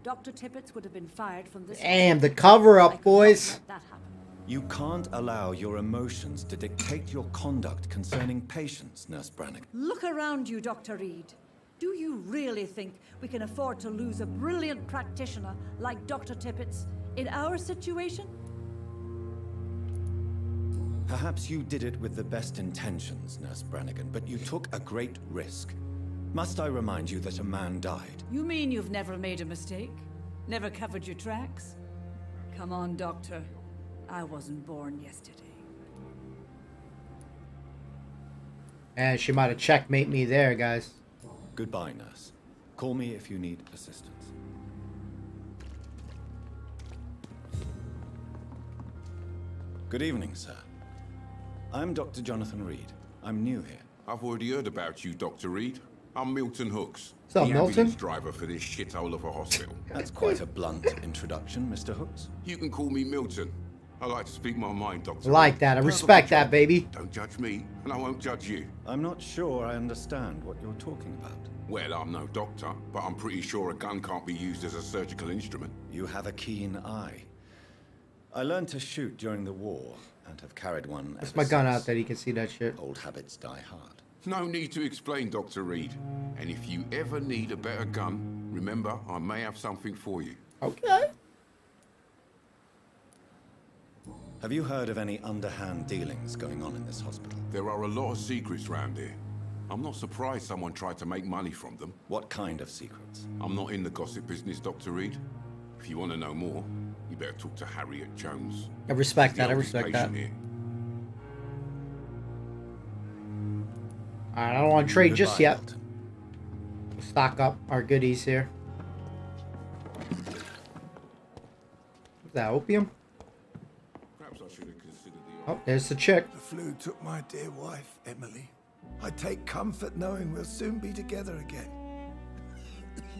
Dr. Tippett would have been fired from this. Damn, the cover up, boys. That happened. You can't allow your emotions to dictate your conduct concerning patients, Nurse Brannigan. Look around you, Dr. Reid. Do you really think we can afford to lose a brilliant practitioner like Dr. Tippett's in our situation? Perhaps you did it with the best intentions, Nurse Brannigan, but you took a great risk. Must I remind you that a man died? You mean you've never made a mistake? Never covered your tracks? Come on, Doctor. I wasn't born yesterday. And she might have checkmate me there, guys. Goodbye, nurse. Call me if you need assistance. Good evening, sir. I'm Dr. Jonathan Reid. I'm new here. I've already heard about you, Dr. Reid. I'm Milton Hooks. What's up, the Milton? ambulance driver for this shithole of a hospital. That's quite a blunt introduction, Mr. Hooks. You can call me Milton. I like to speak my mind, Doctor. Like that. I respect that, baby. Don't judge me, and I won't judge you. I'm not sure I understand what you're talking about. Well, I'm no doctor, but I'm pretty sure a gun can't be used as a surgical instrument. You have a keen eye. I learned to shoot during the war and have carried one That's my gun out there. You can see that shit. Old habits die hard. No need to explain, Dr. Reid. And if you ever need a better gun, remember, I may have something for you. Okay. Have you heard of any underhand dealings going on in this hospital? There are a lot of secrets round here. I'm not surprised someone tried to make money from them. What kind of secrets? I'm not in the gossip business, Dr. Reid. If you want to know more, you better talk to Harriet Jones. I respect that. I respect that. here. Alright, I don't want to trade just Goodbye, yet. Milton. Stock up our goodies here. What's that, opium? Perhaps I should have considered the Oh, there's the chick. The flu took my dear wife, Emily. I take comfort knowing we'll soon be together again.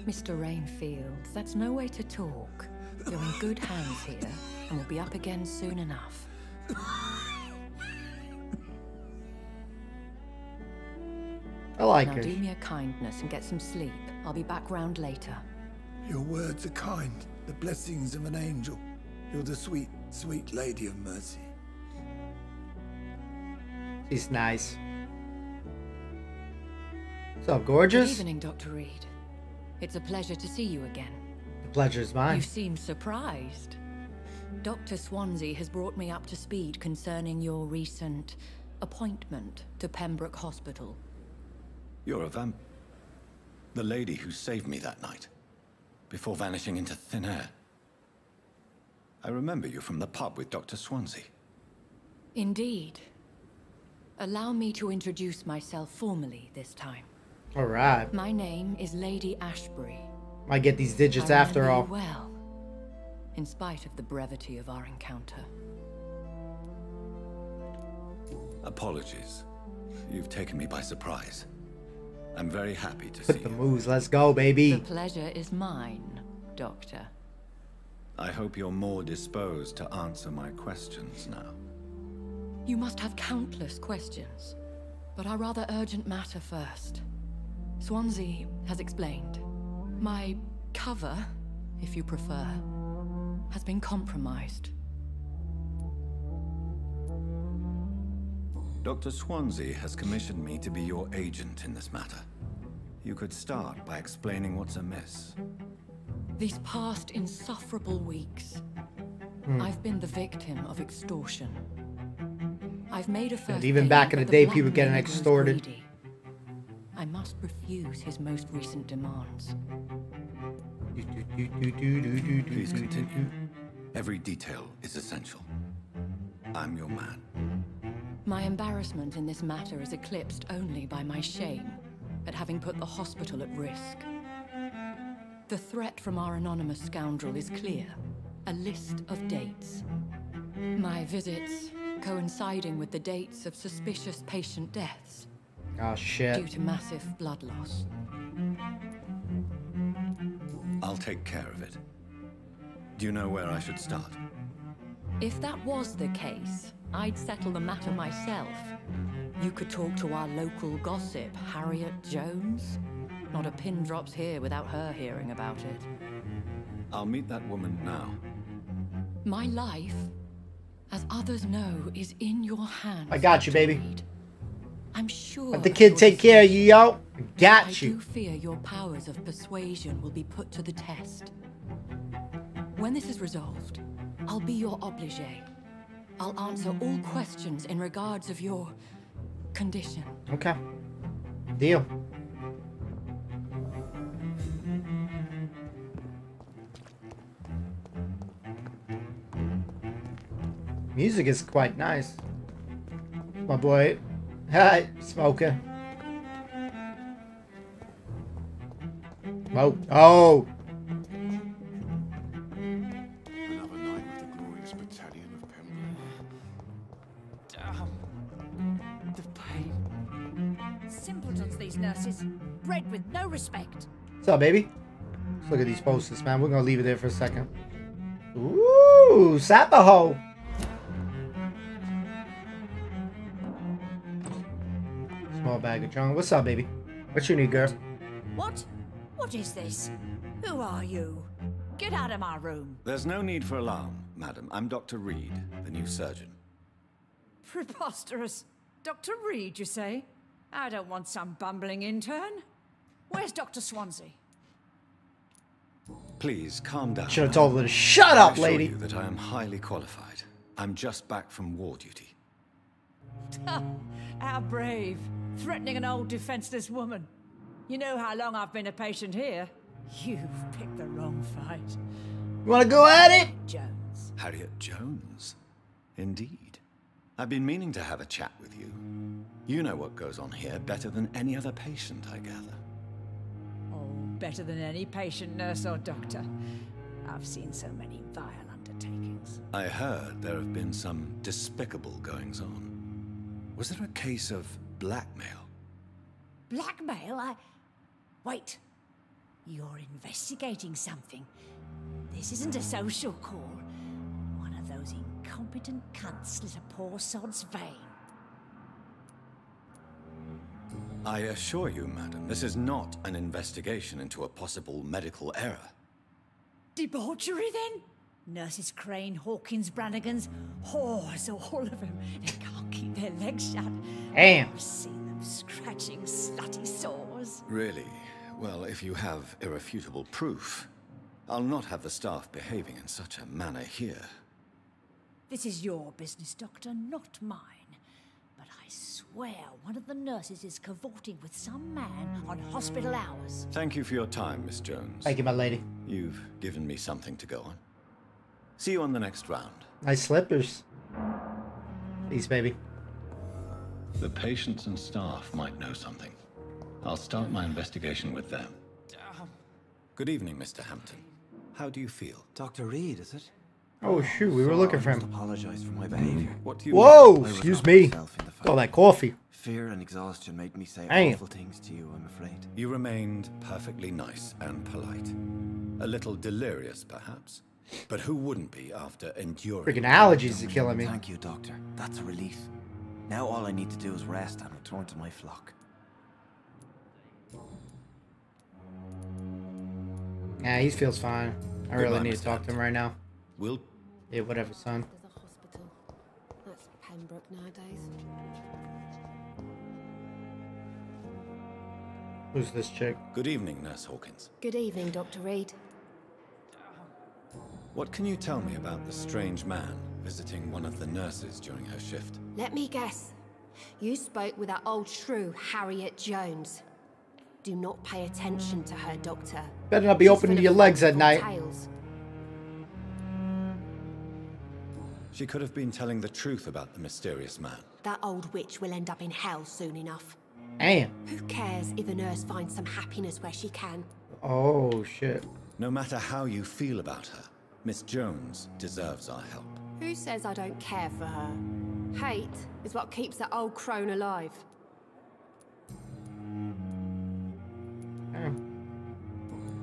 Mr. Rainfield, that's no way to talk. You're in good hands here, and we'll be up again soon enough. I like now her. do me a kindness and get some sleep. I'll be back round later. Your words are kind, the blessings of an angel. You're the sweet, sweet lady of mercy. She's nice. What's up, Good gorgeous? evening, Dr. Reid. It's a pleasure to see you again. The pleasure's mine. You seem surprised. Dr. Swansea has brought me up to speed concerning your recent appointment to Pembroke Hospital. You're a vamp. The lady who saved me that night, before vanishing into thin air. I remember you from the pub with Dr. Swansea. Indeed. Allow me to introduce myself formally this time. Alright. My name is Lady Ashbury. Might get these digits I after all. well, in spite of the brevity of our encounter. Apologies. You've taken me by surprise. I'm very happy to Put see the you. moves. Let's go, baby. The pleasure is mine, Doctor. I hope you're more disposed to answer my questions now. You must have countless questions, but our rather urgent matter first. Swansea has explained. My cover, if you prefer, has been compromised. Dr. Swansea has commissioned me to be your agent in this matter. You could start by explaining what's amiss. These past insufferable weeks, Hmm. I've been the victim of extortion. I've made a first And even back in but the day, people getting extorted. greedy. I must refuse his most recent demands. Please continue. Every detail is essential. I'm your man. My embarrassment in this matter is eclipsed only by my shame at having put the hospital at risk. The threat from our anonymous scoundrel is clear. A list of dates. My visits coinciding with the dates of suspicious patient deaths Oh, shit. due to massive blood loss. I'll take care of it. Do you know where I should start? If that was the case, I'd settle the matter myself. You could talk to our local gossip, Harriet Jones. Not a pin drops here without her hearing about it. I'll meet that woman now. My life, as others know, is in your hands. I got you, baby. I'm sure. Let the kid take care of you, yo. I got I you. do fear your powers of persuasion will be put to the test. When this is resolved, I'll be your obligé. I'll answer all questions in regards of your condition. Okay. Deal. Music is quite nice. My boy. Hi, smoker. Smoke. Oh. Another night with the glorious battalion of Pembroke. Damn. The pain. Simpletons, these nurses. Bred with no respect. What's up, baby? Let's look at these posters, man. We're gonna leave it there for a second. Ooh, Sapaho. Small bag of junk. What's up, baby? What you need, girl? What? What is this? Who are you? Get out of my room. There's no need for alarm, madam. I'm Dr. Reid, the new surgeon. Preposterous. Dr. Reid, you say? I don't want some bumbling intern. Where's Dr. Swansea? Please, calm down. Should have told her to shut I up, assure lady. you that I am highly qualified. I'm just back from war duty. How brave. Threatening an old defenseless woman. You know how long I've been a patient here? You've picked the wrong fight. You wanna go at it? Jones. Harriet Jones? Indeed. I've been meaning to have a chat with you. You know what goes on here better than any other patient, I gather. Oh, better than any patient, nurse, or doctor. I've seen so many vile undertakings. I heard there have been some despicable goings on. Was there a case of blackmail? Blackmail? I. Wait. You're investigating something. This isn't a social call. One of those incompetent cunts slit a poor sod's vein. I assure you, madam, this is not an investigation into a possible medical error. Debauchery, then? Nurses Crane, Hawkins, Brannigans, oh, whores, all of them. They can't keep their legs shut. Damn. I've seen them scratching slutty sores. Really? Well, if you have irrefutable proof, I'll not have the staff behaving in such a manner here. This is your business, Doctor, not mine. But I swear one of the nurses is cavorting with some man on hospital hours. Thank you for your time, Miss Jones. Thank you, my lady. You've given me something to go on. See you on the next round. Nice slippers. Peace, baby. The patients and staff might know something. I'll start my investigation with them. Uh, good evening, Mr. Hampton. How do you feel? Dr. Reid, is it? Oh shoot, we were looking for him. Apologize for my behavior. Hmm. What do you Whoa, I excuse me. myself All that coffee. Fear and exhaustion made me say Damn. awful things to you, I'm afraid. You remained perfectly nice and polite. A little delirious, perhaps. But who wouldn't be after enduring... Freaking allergies are killing me. Thank you, Doctor. That's a relief. Now all I need to do is rest and return to my flock. Yeah, he feels fine. I really need to talk to him right now. Will Yeah, whatever, son. There's a hospital. That's Pembroke nowadays. Who's this chick? Good evening, Nurse Hawkins. Good evening, Dr. Reid. What can you tell me about the strange man visiting one of the nurses during her shift? Let me guess. You spoke with that old shrew, Harriet Jones. Do not pay attention to her, Doctor. Better not be She's opening your legs at night. Tales. She could have been telling the truth about the mysterious man. That old witch will end up in hell soon enough. Damn. Who cares if a nurse finds some happiness where she can? Oh shit. No matter how you feel about her, Miss Jones deserves our help. Who says I don't care for her? Hate is what keeps that old crone alive.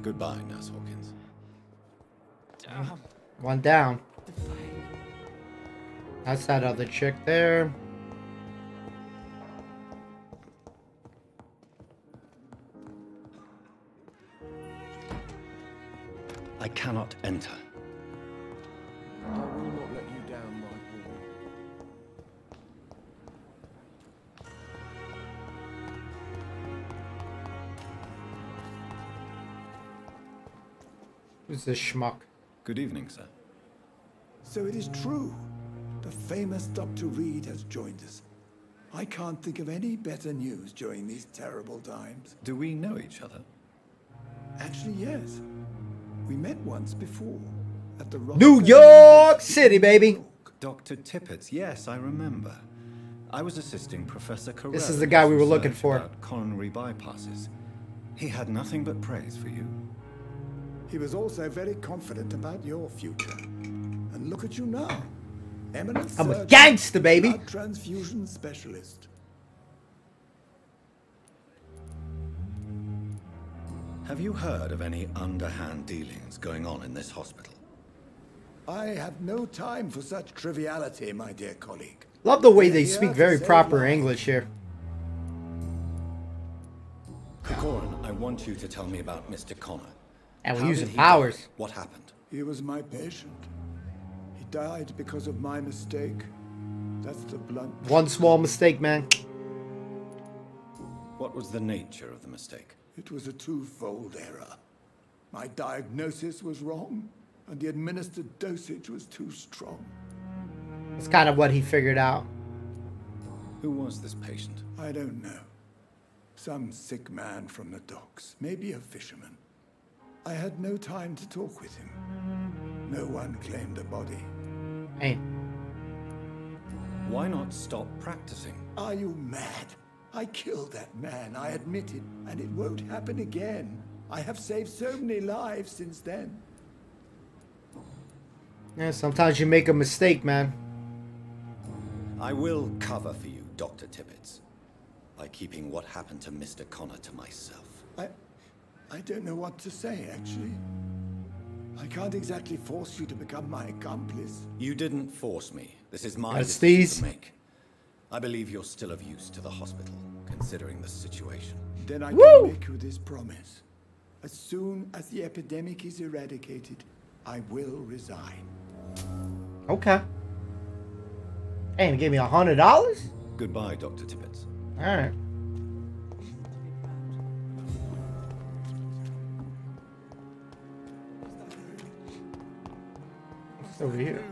Goodbye, Nurse Hawkins. Damn. One down. That's that other chick there. I cannot enter. Who's this schmuck? Good evening, sir. So it is true. The famous Dr. Reid has joined us. I can't think of any better news during these terrible times. Do we know each other? Actually, yes. We met once before at the New York City, baby. Dr. Tippett, yes, I remember. I was assisting Professor Carrel. This is the guy we were looking for. about Coronary bypasses. He had nothing but praise for you. He was also very confident about your future. And look at you now. Eminent I'm a gangster, baby. transfusion specialist. Have you heard of any underhand dealings going on in this hospital? I have no time for such triviality, my dear colleague. Love the way they speak very proper lives. English here. Kokorin, I want you to tell me about Mr. Connor. And we're How using did powers. die? What happened? He was my patient. He died because of my mistake. That's the blunt. One small mistake, man. What was the nature of the mistake? It was a twofold error. My diagnosis was wrong, and the administered dosage was too strong. It's kind of what he figured out. Who was this patient? I don't know. Some sick man from the docks, maybe a fisherman. I had no time to talk with him. No one claimed a body. Hey, Why not stop practicing? Are you mad? I killed that man, I admit it, and it won't happen again. I have saved so many lives since then. yeah, sometimes you make a mistake, man. I will cover for you, Dr. Tippett, by keeping what happened to Mr. Connor to myself. I, I don't know what to say, actually. I can't exactly force you to become my accomplice. You didn't force me. This is my That's decision these. to make. I believe you're still of use to the hospital, considering the situation. Then I Woo! can make you this promise. As soon as the epidemic is eradicated, I will resign. Okay. Hey, he gave me a hundred dollars. Goodbye, Dr. Tippett. All right. What's over here?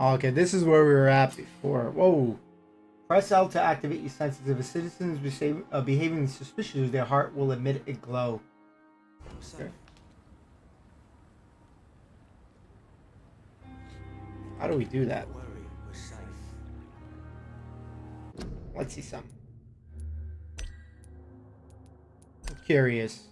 Okay, this is where we were at before. Whoa. Press L to activate your senses. If a citizen is behav- uh, behaving suspiciously, their heart will emit a glow. Okay. How do we do that? Let's see some. I'm curious.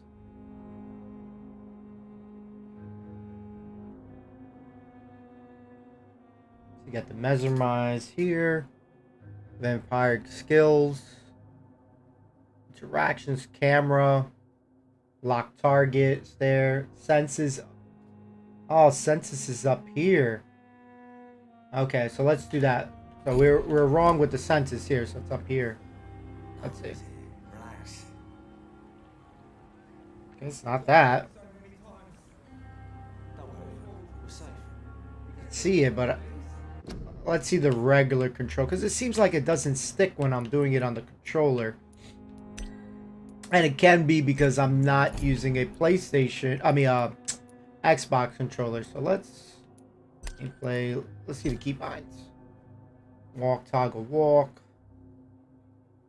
Got the mesmerize here. Vampire skills. Interactions, camera. Lock targets there. Senses. Oh, senses is up here. Okay, so let's do that. So we're we're wrong with the census here, so it's up here. Let's see. It's not that. See it, but let's see the regular control because it seems like it doesn't stick when I'm doing it on the controller. And it can be because I'm not using a PlayStation, I mean, uh, Xbox controller. So let's play. Let's see the keybinds. Walk, toggle, walk.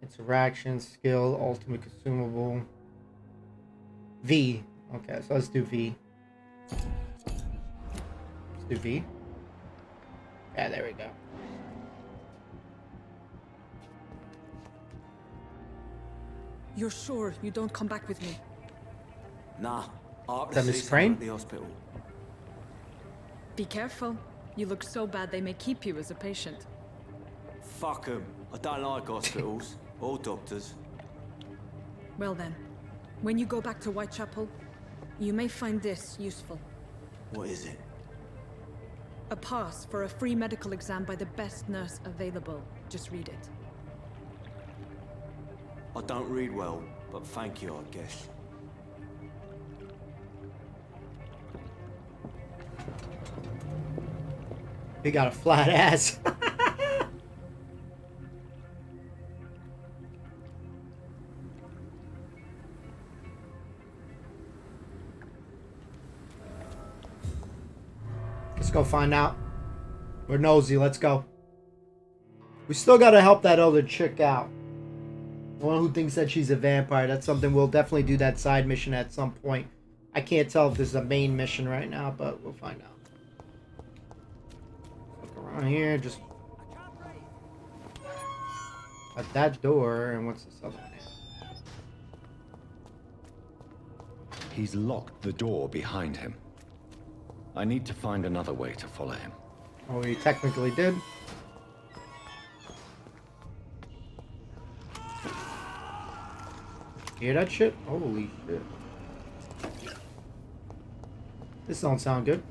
Interaction, skill, ultimate consumable. V. Okay, so let's do V. Let's do V. Yeah, there we go. You're sure you don't come back with me? Nah, I have Is that Miss Crane? the hospital. Be careful. You look so bad they may keep you as a patient. Fuck 'em. I don't like hospitals or doctors. Well then, when you go back to Whitechapel, you may find this useful. What is it? A pass for a free medical exam by the best nurse available. Just read it. I don't read well, but thank you, I guess. We got a flat ass. go find out. We're nosy. Let's go. We still gotta help that other chick out. The one who thinks that she's a vampire. That's something we'll definitely do that side mission at some point. I can't tell if this is a main mission right now, but we'll find out. Look around here, just at that door, and what's this other one? He's locked the door behind him. I need to find another way to follow him. Oh, he technically did. Hear that shit? Holy shit. This don't sound good.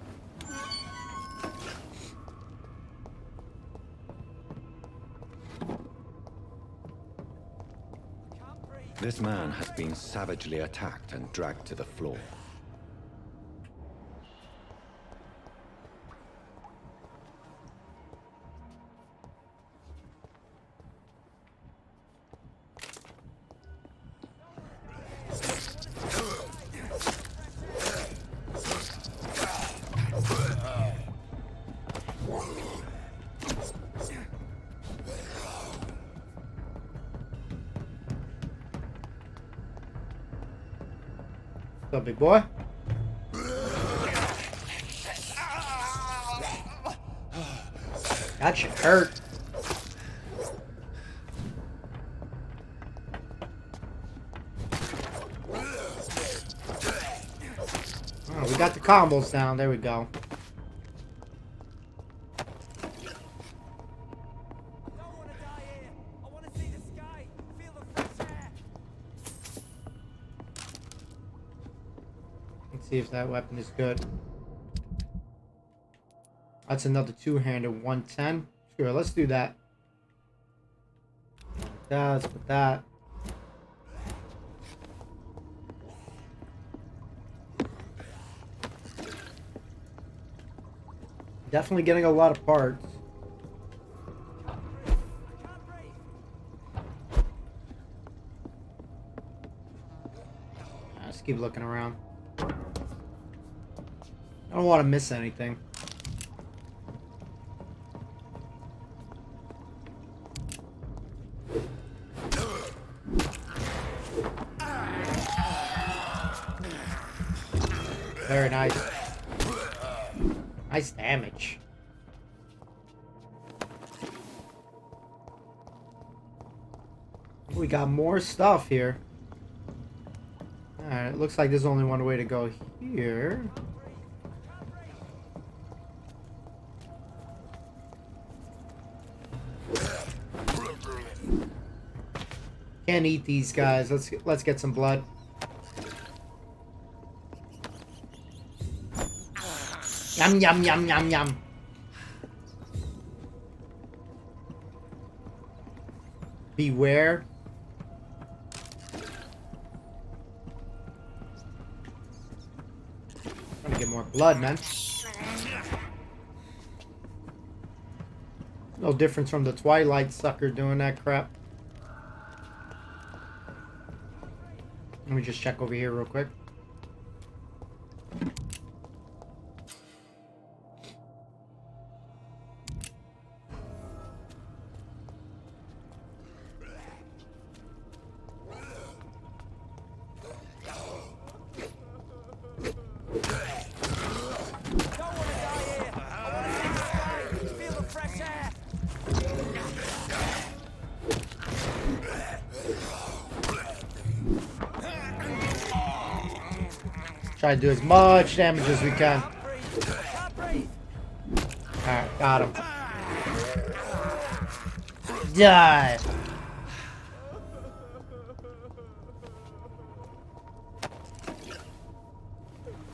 This man has been savagely attacked and dragged to the floor. That should hurt. Oh, we got the combos down. There we go. Let's see if that weapon is good. That's another two-handed 110. Sure, let's do that. Like that, let's put that. Definitely getting a lot of parts. Let's keep looking around. I don't want to miss anything. More stuff here. Alright, it looks like there's only one way to go here. Can't eat these guys. Let's let's get some blood. Yum yum yum yum yum. Beware. Blood, man. No difference from the Twilight sucker doing that crap. Let me just check over here real quick. Try to do as much damage as we can. Alright, got him. Die!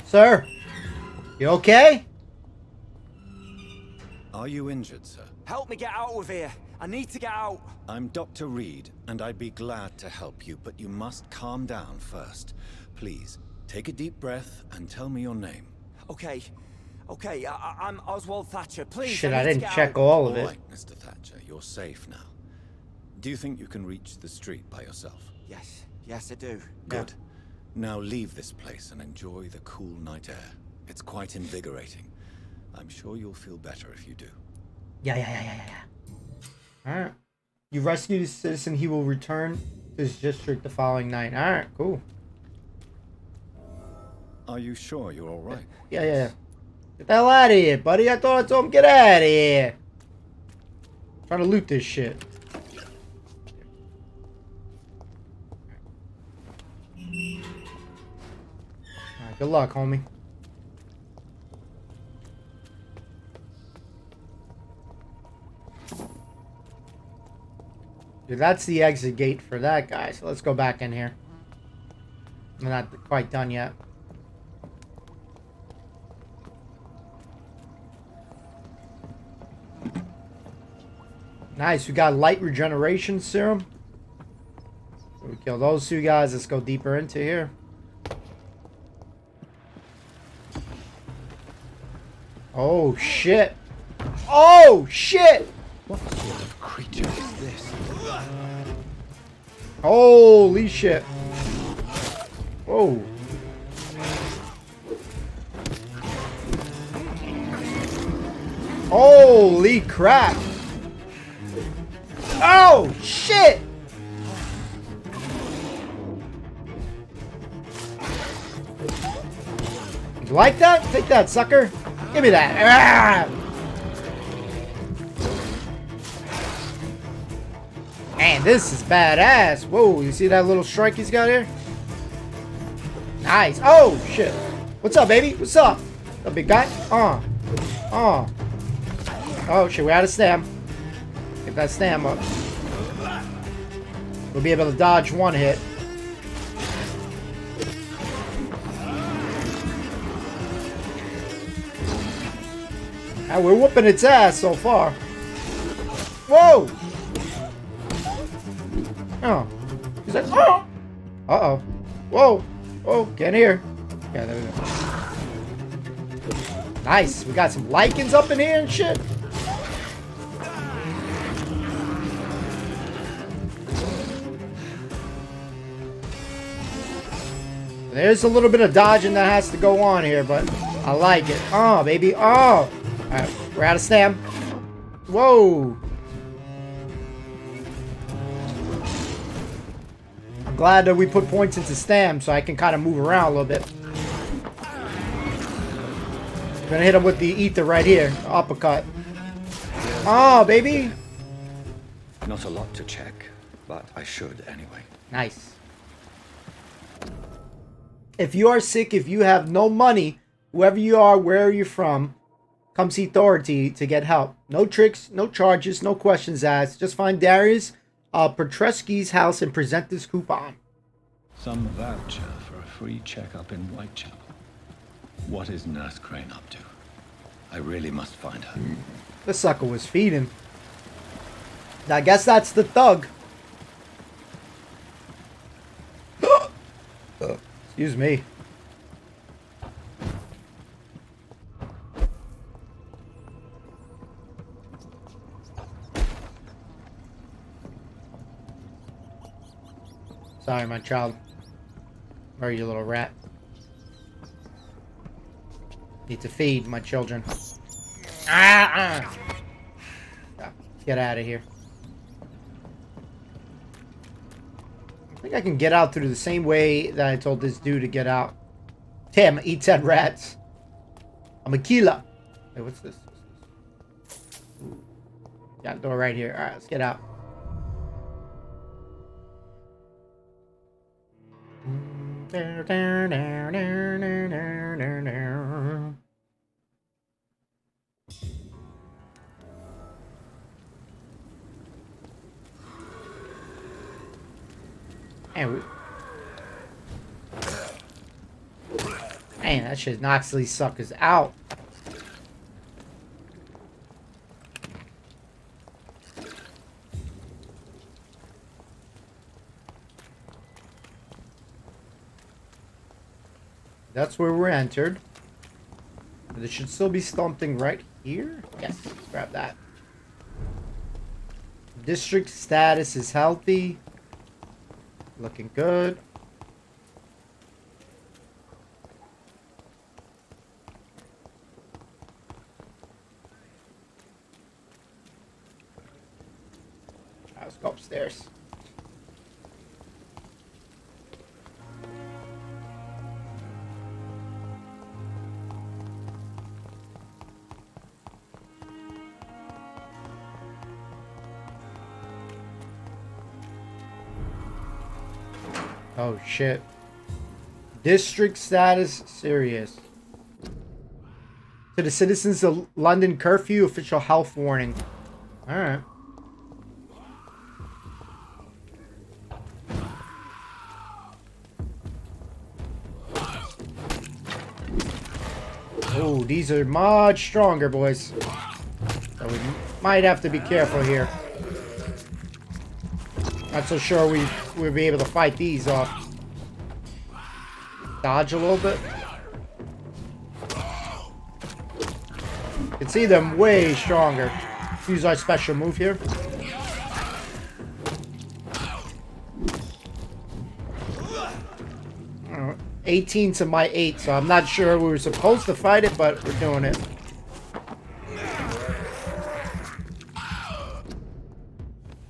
Sir? You okay? Are you injured, sir? Help me get out of here. I need to get out. I'm Dr. Reed, and I'd be glad to help you, but you must calm down first. Please, take a deep breath and tell me your name. Okay. Okay, I, am Oswald Thatcher. Please. Shit, I, I didn't check out. all of it. All right, Mr. Thatcher, you're safe now. Do you think you can reach the street by yourself? Yes, yes, I do. Good. Now leave this place and enjoy the cool night air. It's quite invigorating. I'm sure you'll feel better if you do. Yeah, yeah, yeah, yeah, yeah. Alright. You rescue the citizen, he will return to his district the following night. Alright, cool. Are you sure you're alright? Yeah, yeah, yeah. Get the hell out of here, buddy. I thought I told him get out of here. trying to loot this shit. Alright, good luck, homie. Dude, that's the exit gate for that guy, so let's go back in here. We're not quite done yet. Nice, we got light regeneration serum. we kill those two guys. Let's go deeper into here. Oh, shit. Oh, shit! What sort of creature is this? Holy shit. Whoa. Holy crap. Oh, shit! You like that? Take that, sucker. Give me that. Ah! Man, this is badass. Whoa, you see that little strike he's got here? Nice. Oh, shit. What's up, baby? What's up? A big guy? Uh. Uh. Oh, shit, we're out of stam. Get that stam up. Uh, we'll be able to dodge one hit. And we're whooping its ass so far. Whoa! Oh. He's like, oh! Uh-oh. Whoa! Whoa, get in here. Yeah, there we go. Nice. We got some lichens up in here and shit. There's a little bit of dodging that has to go on here, but I like it. Oh, baby. Oh. Alright, we're out of stam. Whoa. I'm glad that we put points into stam so I can kind of move around a little bit. I'm gonna hit him with the ether right here. Uppercut. Oh, baby. Not a lot to check, but I should anyway. Nice. If you are sick, if you have no money, whoever you are, where you're from, come see Authority to get help. No tricks, no charges, no questions asked. Just find Darius uh, Petresky's house and present this coupon. Some voucher for a free checkup in Whitechapel. What is Nurse Crane up to? I really must find her. The sucker was feeding. I guess that's the thug. Excuse me. Sorry, my child. Where are you, little rat? Need to feed my children. Ah! ah. Get out of here. I can get out through the same way that I told this dude to get out. Tim, eat 10 rats. I'm a killer. Hey, what's this? Got door right here. Alright, let's get out. That shit knocks these suckers out. That's where we're entered. There should still be something right here. Yes, grab that. District status is healthy. Looking good. Oh shit. District status serious. To the citizens of London curfew official health warning. Alright. Oh, these are much stronger, boys. So we might have to be careful here. Not so sure we, we'll be able to fight these off. Dodge a little bit. You can see them way stronger. Use our special move here. Uh, 18 to my 8, so I'm not sure we were supposed to fight it, but we're doing it.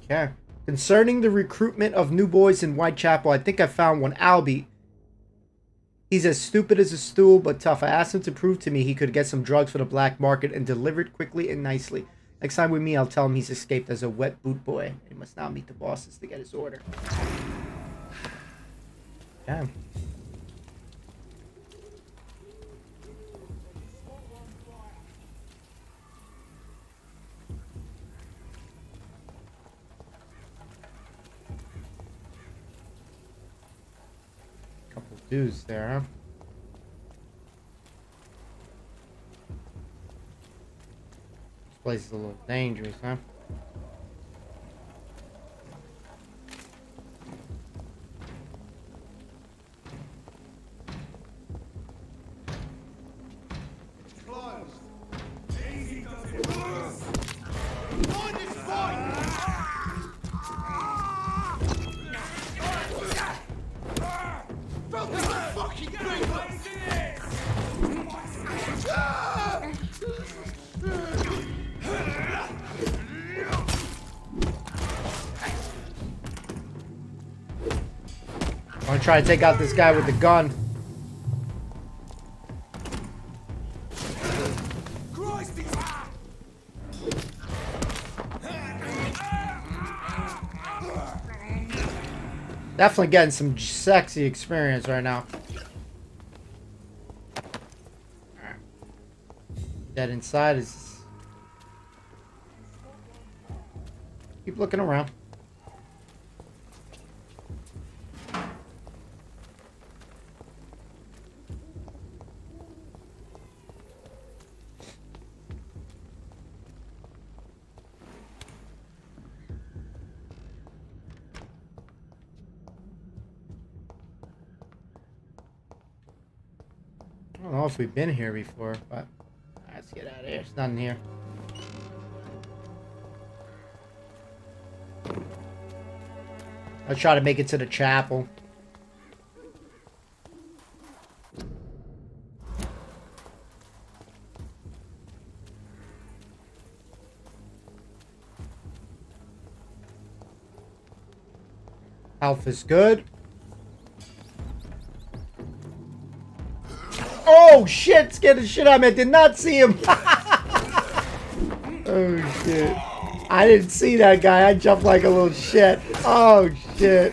Okay. Concerning the recruitment of new boys in Whitechapel, I think I found one. Albie. He's as stupid as a stool, but tough. I asked him to prove to me he could get some drugs for the black market and deliver it quickly and nicely. Next time with me, I'll tell him he's escaped as a wet boot boy. He must now meet the bosses to get his order. Damn. Dudes there, huh? This place is a little dangerous, huh? Try to take out this guy with the gun. Definitely getting some sexy experience right now. Dead inside is... Keep looking around. We've been here before, but let's get out of here. It's nothing here. Let's try to make it to the chapel. Health is good. Shit! Scared the shit out of me. I did not see him. oh shit. I didn't see that guy. I jumped like a little shit. Oh shit.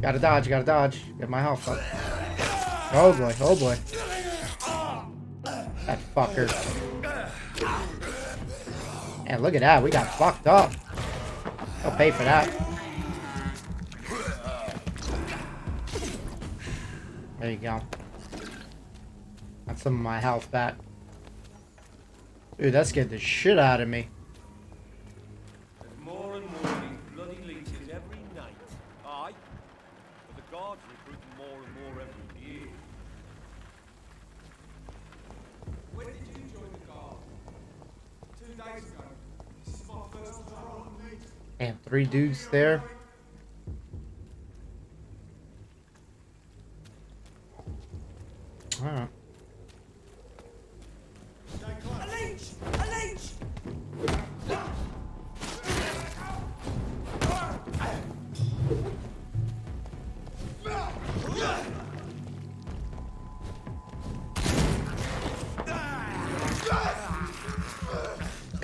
Gotta dodge, gotta dodge. Get my health up. Oh boy, oh boy. That fucker. And look at that. We got fucked up. I'll pay for that. There you go. Got some of my health back. Dude, that scared the shit out of me. More and more these bloody leeches every night. Aye. But the guards recruiting more and more every year. When did you join the guard? Two days ago. This is my first job on me. Damn, three dudes there.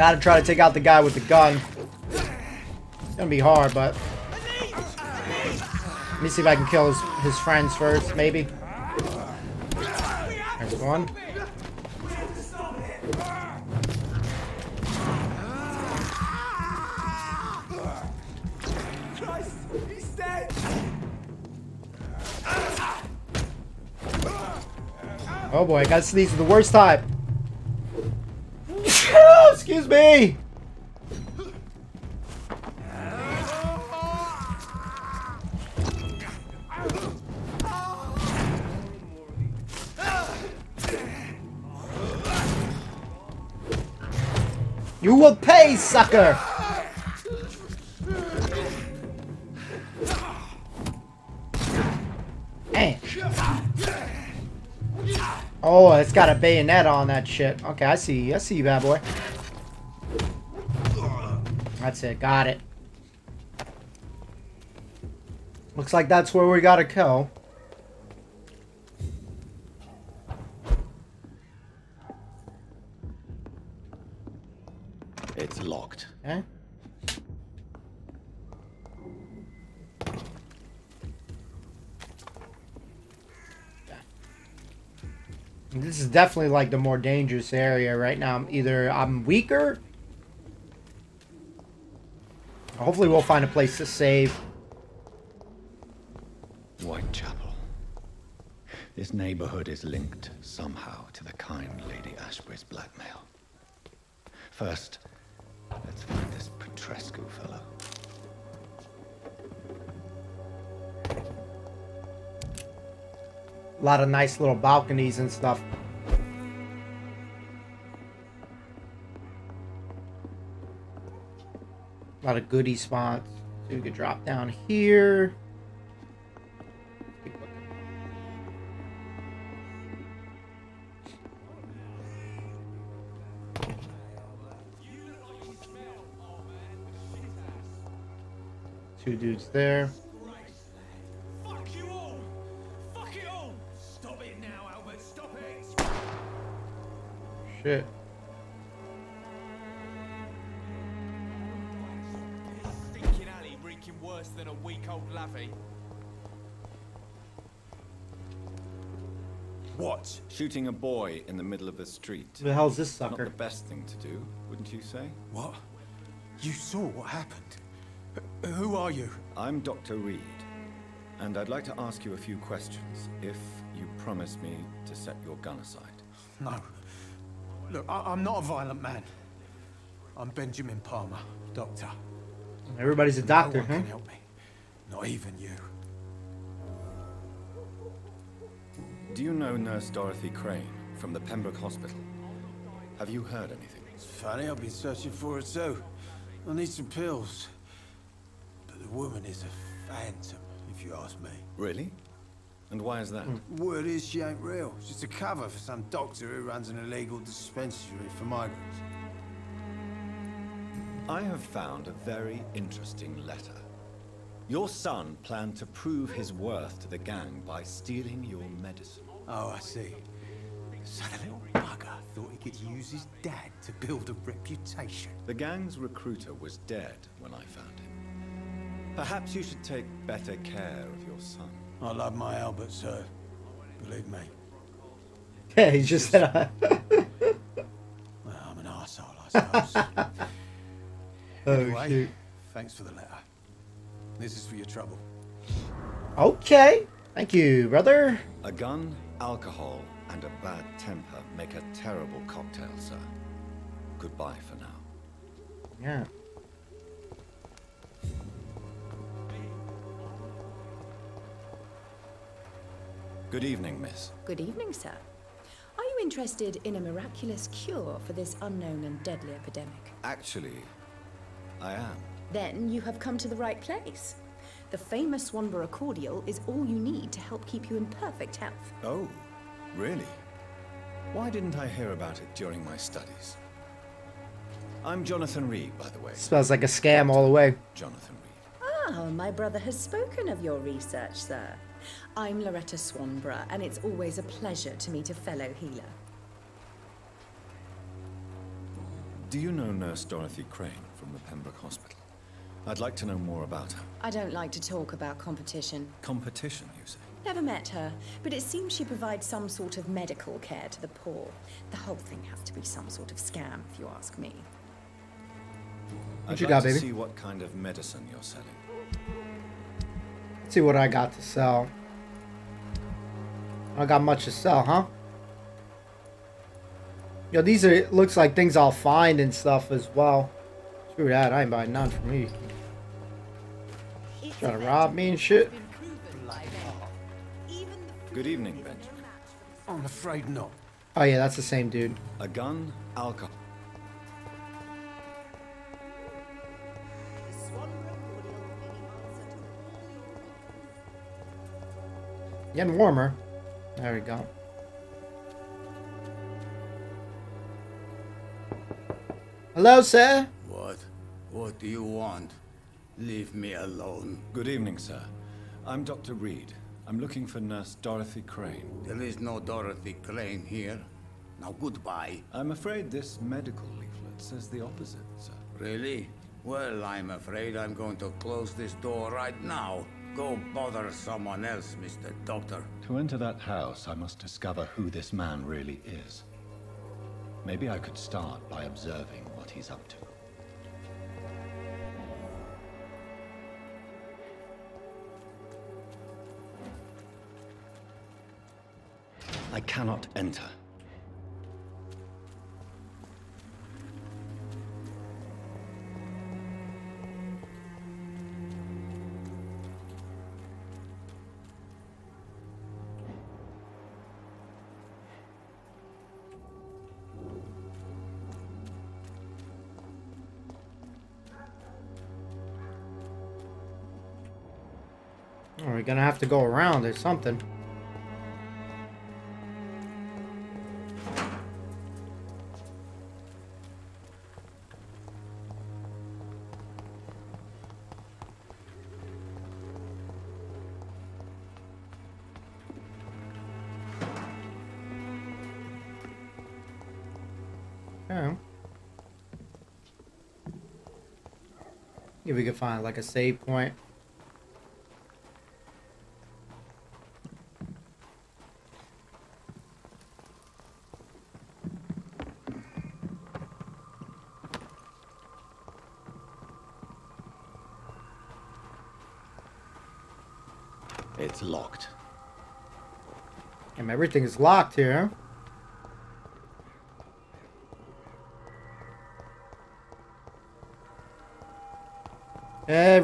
Gotta try to take out the guy with the gun. It's gonna be hard, but... Let me see if I can kill his, his friends first, maybe. There's one. Oh boy, I gotta sneeze at the worst time. You will pay, sucker! Damn. Oh, it's got a bayonet on that shit. Okay, I see. I see you, bad boy. That's it. Got it. Looks like that's where we gotta go. It's locked. Okay. This is definitely like the more dangerous area right now. I'm Either I'm weaker. Hopefully we'll find a place to save. Whitechapel. This neighborhood is linked somehow to the kind Lady Ashbury's blackmail. First, let's find this Petrescu fellow. A lot of nice little balconies and stuff. A lot of goodie spots. So we could drop down here. Two dudes there. Fuck Shooting a boy in the middle of the street. Who the hell's this sucker? Not the best thing to do, wouldn't you say? What? You saw what happened? Wh- Who are you? I'm Dr. Reid, and I'd like to ask you a few questions if you promise me to set your gun aside. No. Look, I I'm not a violent man. I'm Benjamin Palmer, doctor. Everybody's a doctor, No doctor, one huh? can help me. Not even you. Do you know Nurse Dorothy Crane from the Pembroke Hospital? Have you heard anything? It's funny, I've been searching for her too. I need some pills. But the woman is a phantom, if you ask me. Really? And why is that? Hmm. Word is she ain't real. She's a cover for some doctor who runs an illegal dispensary for migrants. I have found a very interesting letter. Your son planned to prove his worth to the gang by stealing your medicine. Oh, I see. So the little bugger thought he could use his dad to build a reputation. The gang's recruiter was dead when I found him. Perhaps you should take better care of your son. I love my Albert, sir. Believe me. Yeah, he just said. Uh, Well, I'm an arsehole, I suppose. Oh, anyway, shoot. thanks for the letter. This is for your trouble. okay. Thank you, brother. A gun, alcohol, and a bad temper make a terrible cocktail, sir. Goodbye for now. Yeah. Good evening, miss. Good evening, sir. Are you interested in a miraculous cure for this unknown and deadly epidemic? Actually, I am. Then you have come to the right place. The famous Swanborough cordial is all you need to help keep you in perfect health. Oh, really? Why didn't I hear about it during my studies? I'm Jonathan Reid, by the way. Smells like a scam all the way. Jonathan Reid. Ah, my brother has spoken of your research, sir. I'm Loretta Swanborough, and it's always a pleasure to meet a fellow healer. Do you know Nurse Dorothy Crane from the Pembroke Hospital? I'd like to know more about her. I don't like to talk about competition. Competition, you say? Never met her, but it seems she provides some sort of medical care to the poor. The whole thing has to be some sort of scam, if you ask me. I'd you like got, to baby? see what kind of medicine you're selling. Let's see what I got to sell. I got much to sell, huh? Yo, these are looks like things I'll find and stuff as well. Screw that, I ain't buying none for me. Trying to rob me and shit. Good evening, Benjamin. I'm afraid not. Oh yeah, that's the same dude. A gun, alcohol. Getting warmer. There we go. Hello, sir. What? What do you want? Leave me alone. Good evening, sir. I'm Dr. Reid. I'm looking for Nurse Dorothy Crane. There is no Dorothy Crane here. Now goodbye. I'm afraid this medical leaflet says the opposite, sir. Really? Well, I'm afraid I'm going to close this door right now. Go bother someone else, Mr. Doctor. To enter that house, I must discover who this man really is. Maybe I could start by observing what he's up to. I cannot enter. We're gonna have to go around or something. Find like a save point. It's locked. Damn, everything is locked here.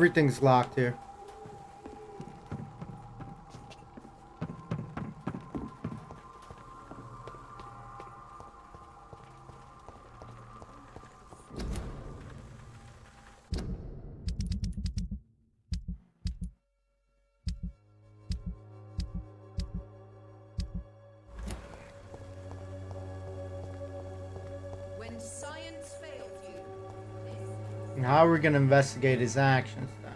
Everything's locked here. And how are we gonna investigate his actions then?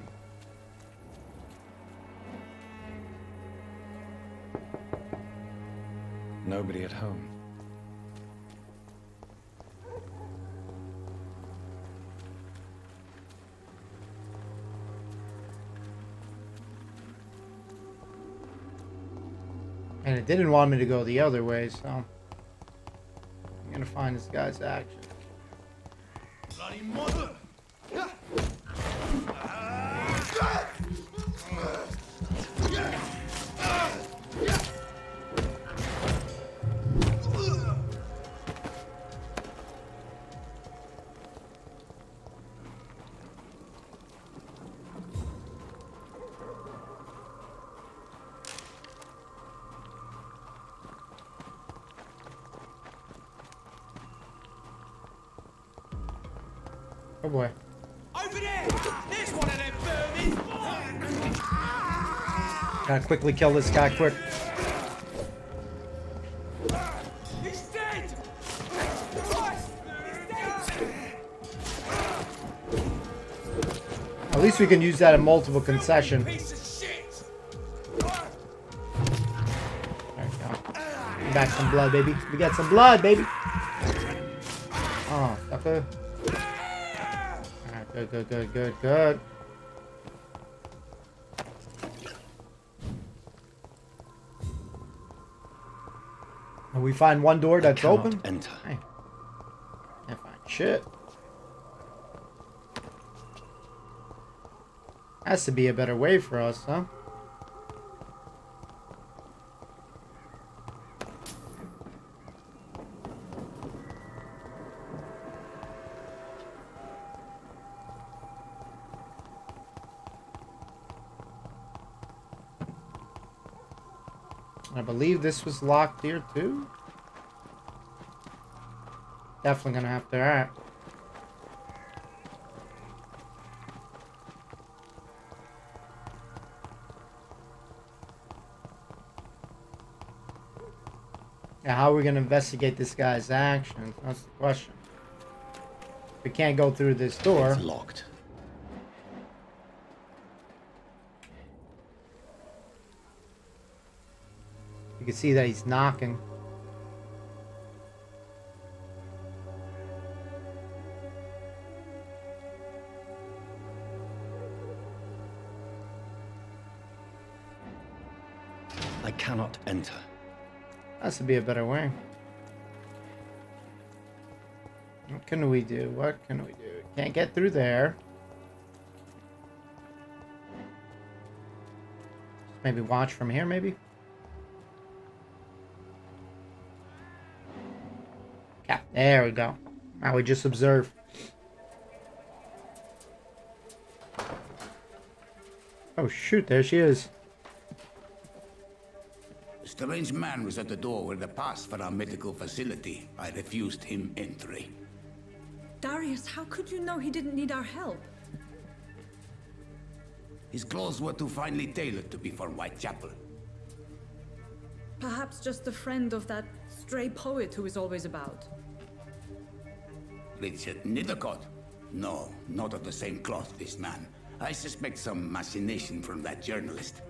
Nobody at home. And it didn't want me to go the other way, so I'm gonna find this guy's action. Gotta quickly kill this guy quick. He's dead! At least we can use that in multiple concession. There we go. We got some blood, baby. We got some blood, baby. Oh, sucker. Alright, good, good, good, good, good. We find one door that's open. enter. Hey. Can't find shit. Has to be a better way for us, huh? I believe this was locked here too. Definitely gonna have to. Alright. Now, how are we gonna investigate this guy's actions? That's the question. We can't go through this door. It's locked. You can see that he's knocking. I cannot enter. Has to be a better way. What can we do? What can we do? Can't get through there. Maybe watch from here, maybe? There we go. Now we just observe. Oh shoot, there she is. A strange man was at the door with a pass for our medical facility. I refused him entry. Darius, how could you know he didn't need our help? His clothes were too finely tailored to be for Whitechapel. Perhaps just a friend of that stray poet who is always about. Richard uh, Nithercott? No, not of the same cloth, this man. I suspect some machination from that journalist.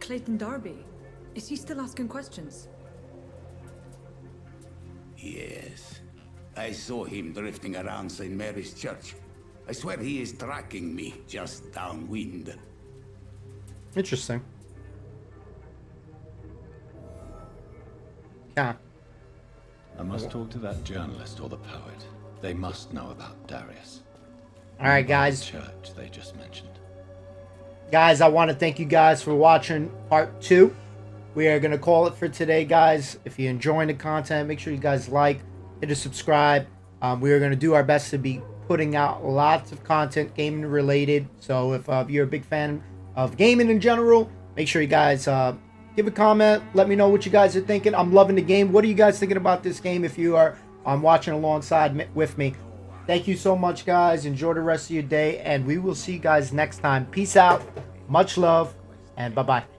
Clayton Darby. Is he still asking questions? Yes. I saw him drifting around St. Mary's Church. I swear he is tracking me just downwind. Interesting. Yeah. I must talk to that journalist or the poet. They must know about Darius. All right, guys. Church they just mentioned. Guys, I want to thank you guys for watching part two. We are going to call it for today, guys. If you're enjoying the content, make sure you guys like, hit a subscribe. Um, we are going to do our best to be putting out lots of content gaming related. So if, uh, you're a big fan of gaming in general, make sure you guys uh, give a comment. Let me know what you guys are thinking. I'm loving the game. What are you guys thinking about this game if you are um, watching alongside with me? Thank you so much, guys. Enjoy the rest of your day, and we will see you guys next time. Peace out. Much love, and bye-bye.